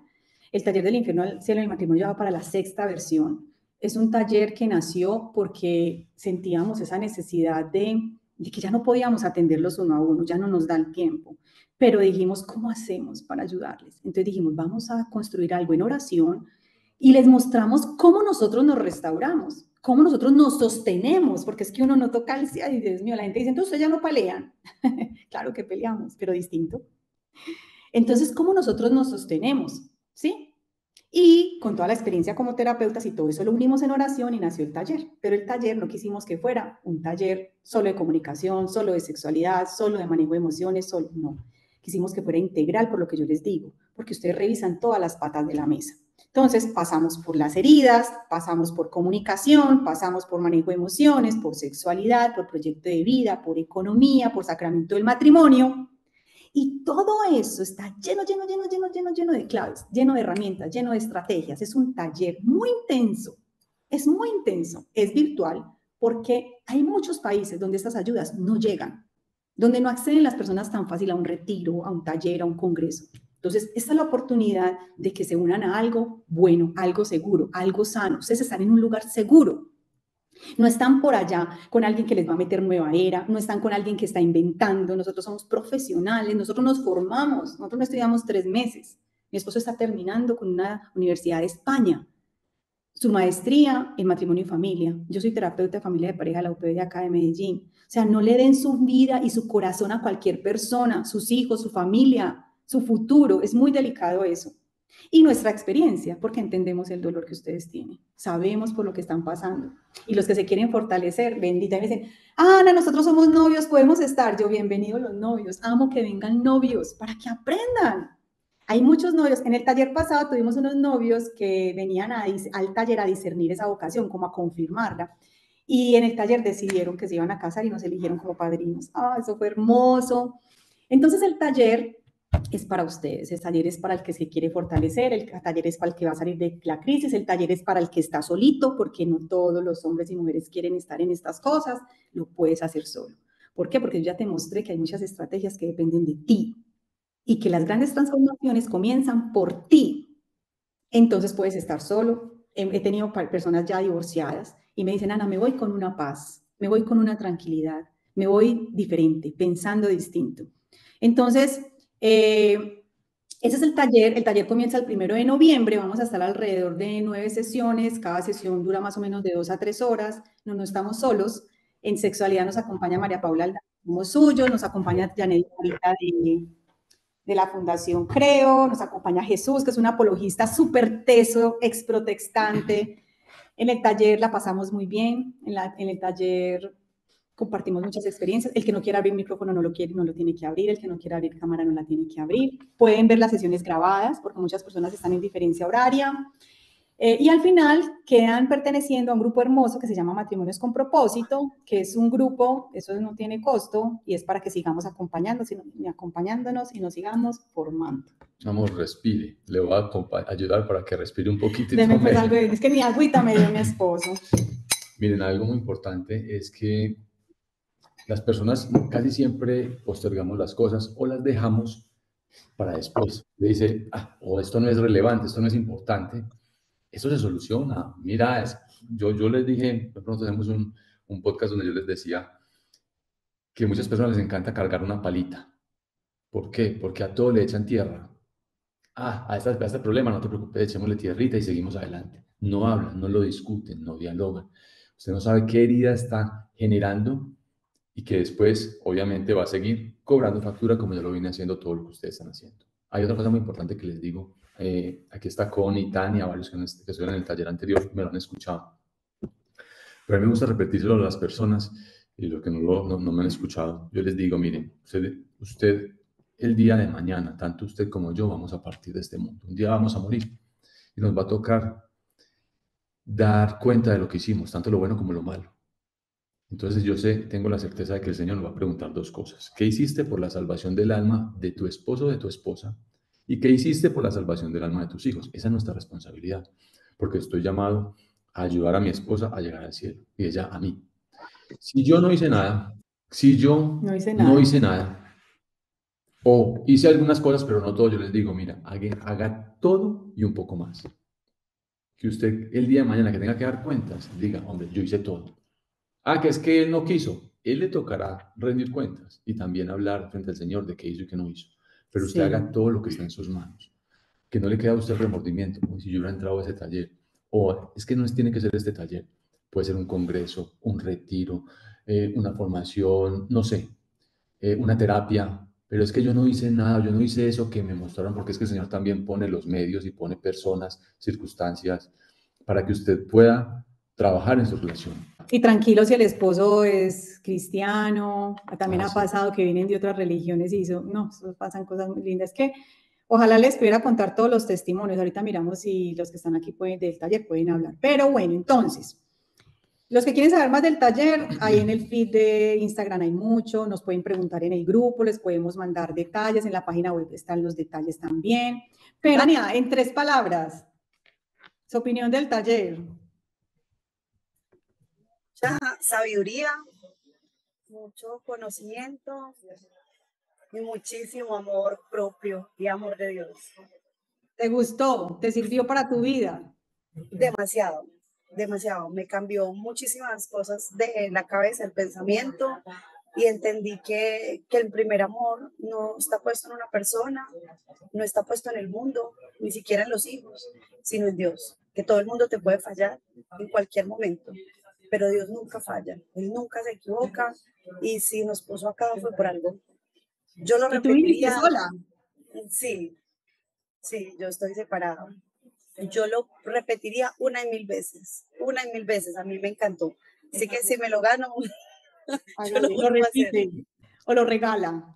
El taller del infierno al cielo en el matrimonio va para la sexta versión. Es un taller que nació porque sentíamos esa necesidad de que ya no podíamos atenderlos uno a uno, ya no nos da el tiempo. pero dijimos, ¿cómo hacemos para ayudarles? Entonces dijimos, vamos a construir algo en oración y les mostramos cómo nosotros nos restauramos, cómo nosotros nos sostenemos, porque es que uno no toca el y Dios mío, la gente dice, entonces ya no pelean. <laughs> claro que peleamos, pero distinto. Entonces, ¿cómo nosotros nos sostenemos? ¿Sí? Y con toda la experiencia como terapeutas y todo eso lo unimos en oración y nació el taller. Pero el taller no quisimos que fuera un taller solo de comunicación, solo de sexualidad, solo de manejo de emociones, solo no. Quisimos que fuera integral por lo que yo les digo, porque ustedes revisan todas las patas de la mesa. Entonces pasamos por las heridas, pasamos por comunicación, pasamos por manejo de emociones, por sexualidad, por proyecto de vida, por economía, por sacramento del matrimonio, y todo eso está lleno, lleno, lleno, lleno, lleno, lleno de claves, lleno de herramientas, lleno de estrategias. Es un taller muy intenso, es muy intenso, es virtual, porque hay muchos países donde estas ayudas no llegan, donde no acceden las personas tan fácil a un retiro, a un taller, a un congreso. Entonces, esta es la oportunidad de que se unan a algo bueno, algo seguro, algo sano. Ustedes están en un lugar seguro, no están por allá con alguien que les va a meter nueva era, no están con alguien que está inventando, nosotros somos profesionales, nosotros nos formamos, nosotros no estudiamos tres meses. Mi esposo está terminando con una universidad de España, su maestría en matrimonio y familia. Yo soy terapeuta de familia de pareja de la UPB de acá de Medellín. O sea, no le den su vida y su corazón a cualquier persona, sus hijos, su familia, su futuro. Es muy delicado eso y nuestra experiencia, porque entendemos el dolor que ustedes tienen, sabemos por lo que están pasando. Y los que se quieren fortalecer, bendita, me dicen, Ana, nosotros somos novios, podemos estar. Yo, bienvenido los novios, amo que vengan novios para que aprendan. Hay muchos novios. En el taller pasado tuvimos unos novios que venían al taller a discernir esa vocación, como a confirmarla. Y en el taller decidieron que se iban a casar y nos eligieron como padrinos. Ah, eso fue hermoso. Entonces el taller es para ustedes. El taller es para el que se quiere fortalecer, el taller es para el que va a salir de la crisis, el taller es para el que está solito, porque no todos los hombres y mujeres quieren estar en estas cosas, lo puedes hacer solo. ¿Por qué? Porque yo ya te mostré que hay muchas estrategias que dependen de ti y que las grandes transformaciones comienzan por ti. Entonces puedes estar solo. He tenido personas ya divorciadas y me dicen, Ana, me voy con una paz, me voy con una tranquilidad, me voy diferente, pensando distinto. Entonces, eh, ese es el taller. El taller comienza el primero de noviembre. Vamos a estar alrededor de nueve sesiones. Cada sesión dura más o menos de dos a tres horas. No, no estamos solos. En sexualidad nos acompaña María Paula como suyo, nos acompaña Janet de, la Fundación Creo, nos acompaña Jesús, que es un apologista súper teso, ex protestante. En el taller la pasamos muy bien. En el taller compartimos muchas experiencias. El que no quiera abrir micrófono no lo quiere, no lo tiene que abrir. El que no quiera abrir cámara no la tiene que abrir. Pueden ver las sesiones grabadas porque muchas personas están en diferencia horaria. Eh, y al final quedan perteneciendo a un grupo hermoso que se llama Matrimonios con Propósito, que es un grupo, eso no tiene costo y es para que sigamos acompañándonos y, acompañándonos y nos sigamos formando. Vamos, respire. Le voy a ayudar para que respire un poquito. pues algo, es que ni agüita me dio mi esposo. Miren, algo muy importante es que las personas casi siempre postergamos las cosas o las dejamos para después. Le dice, ah, o esto no es relevante, esto no es importante. Eso se soluciona. Mira, yo, yo les dije, de pronto tenemos un, un podcast donde yo les decía que a muchas personas les encanta cargar una palita. ¿Por qué? Porque a todo le echan tierra. Ah, a, a este problema no te preocupes, echémosle tierrita y seguimos adelante. No hablan, no lo discuten, no dialogan. Usted no sabe qué herida está generando y que después obviamente va a seguir cobrando factura como ya lo viene haciendo todo lo que ustedes están haciendo. Hay otra cosa muy importante que les digo, eh, aquí está Connie, Tania, varios que, estuvieron en el taller anterior me lo han escuchado, pero a mí me gusta repetírselo a las personas y los que no, no me han escuchado, yo les digo, miren, usted, usted el día de mañana, tanto usted como yo vamos a partir de este mundo, un día vamos a morir y nos va a tocar dar cuenta de lo que hicimos, tanto lo bueno como lo malo. Entonces yo sé, tengo la certeza de que el Señor nos va a preguntar dos cosas. ¿Qué hiciste por la salvación del alma de tu esposo o de tu esposa? ¿Y qué hiciste por la salvación del alma de tus hijos? Esa es nuestra responsabilidad, porque estoy llamado a ayudar a mi esposa a llegar al cielo y ella a mí. Si yo no hice nada, si yo no hice nada, no hice nada o hice algunas cosas, pero no todo, yo les digo, mira, haga, haga todo y un poco más. Que usted el día de mañana que tenga que dar cuentas, diga, hombre, yo hice todo Ah, que es que él no quiso. Él le tocará rendir cuentas y también hablar frente al Señor de qué hizo y qué no hizo. pero usted Sí. haga todo lo que está en sus manos. Que no le quede a usted remordimiento, "Uy, si yo hubiera entrado a ese taller, o es que no tiene que ser este taller, puede ser un congreso, un retiro, eh, una formación, no sé, eh, una terapia, pero es que yo no hice nada, yo no hice eso que me mostraron, porque es que el Señor también pone los medios y pone personas, circunstancias, para que usted pueda trabajar en su relación. Y tranquilo si el esposo es cristiano, también Ah, ha sí. pasado que vienen de otras religiones y hizo, no, pasan cosas muy lindas. Que ojalá les pudiera contar todos los testimonios. Ahorita miramos si los que están aquí pueden, del taller pueden hablar. Pero bueno, entonces, los que quieren saber más del taller, ahí en el feed de Instagram hay mucho, nos pueden preguntar en el grupo, les podemos mandar detalles, en la página web están los detalles también. Pero, Tania, en tres palabras, su opinión del taller. Mucha sabiduría, mucho conocimiento y muchísimo amor propio y amor de Dios. ¿Te gustó? ¿Te sirvió para tu vida? Demasiado, demasiado. Me cambió muchísimas cosas de la cabeza, el pensamiento y entendí que, que el primer amor no está puesto en una persona, no está puesto en el mundo, ni siquiera en los hijos, sino en Dios. Que todo el mundo te puede fallar en cualquier momento, pero Dios nunca falla, Él nunca se equivoca y si nos puso acá fue por algo. Yo lo ¿Y tú viniste repetiría. sola? Sí, sí, yo estoy separada. Yo lo repetiría una y mil veces, una y mil veces. A mí me encantó. Así que si me lo gano, <laughs> yo lo Lo vuelvo a hacer. repite o lo regala.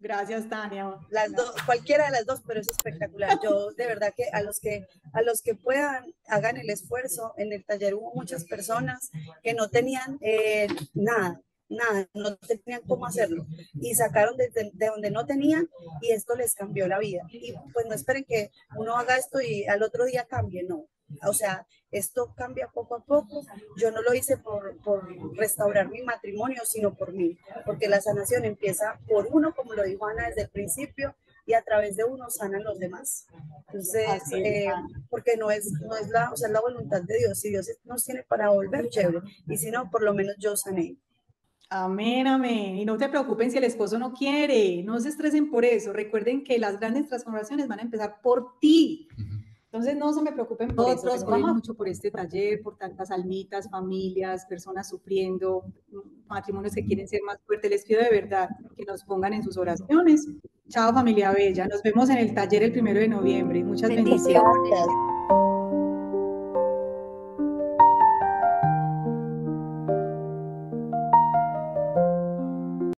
Gracias, Tania. Las dos, cualquiera de las dos, pero es espectacular. Yo de verdad que a los que a los que puedan hagan el esfuerzo. En el taller hubo muchas personas que no tenían eh, nada, nada, no tenían cómo hacerlo y sacaron de, de- de donde no tenían y esto les cambió la vida. Y pues no esperen que uno haga esto y al otro día cambie, no. O sea, esto cambia poco a poco. Yo no lo hice por, por restaurar mi matrimonio, sino por mí, porque la sanación empieza por uno, como lo dijo Ana desde el principio, y a través de uno sanan los demás. Entonces, eh, porque no es, no es la, o sea, la voluntad de Dios. Si Dios nos tiene para volver, chévere. Y si no, por lo menos yo sané. Amén, amén. Y no te preocupen si el esposo no quiere, no se estresen por eso. Recuerden que las grandes transformaciones van a empezar por ti. Ujú. Entonces no se me preocupen por eso. Nosotros Oremos vamos- mucho por este taller, por tantas almitas, familias, personas sufriendo, matrimonios que quieren ser más fuertes. Les pido de verdad que nos pongan en sus oraciones. Chao familia bella. Nos vemos en el taller el primero de noviembre. Muchas bendiciones. Bendiciones.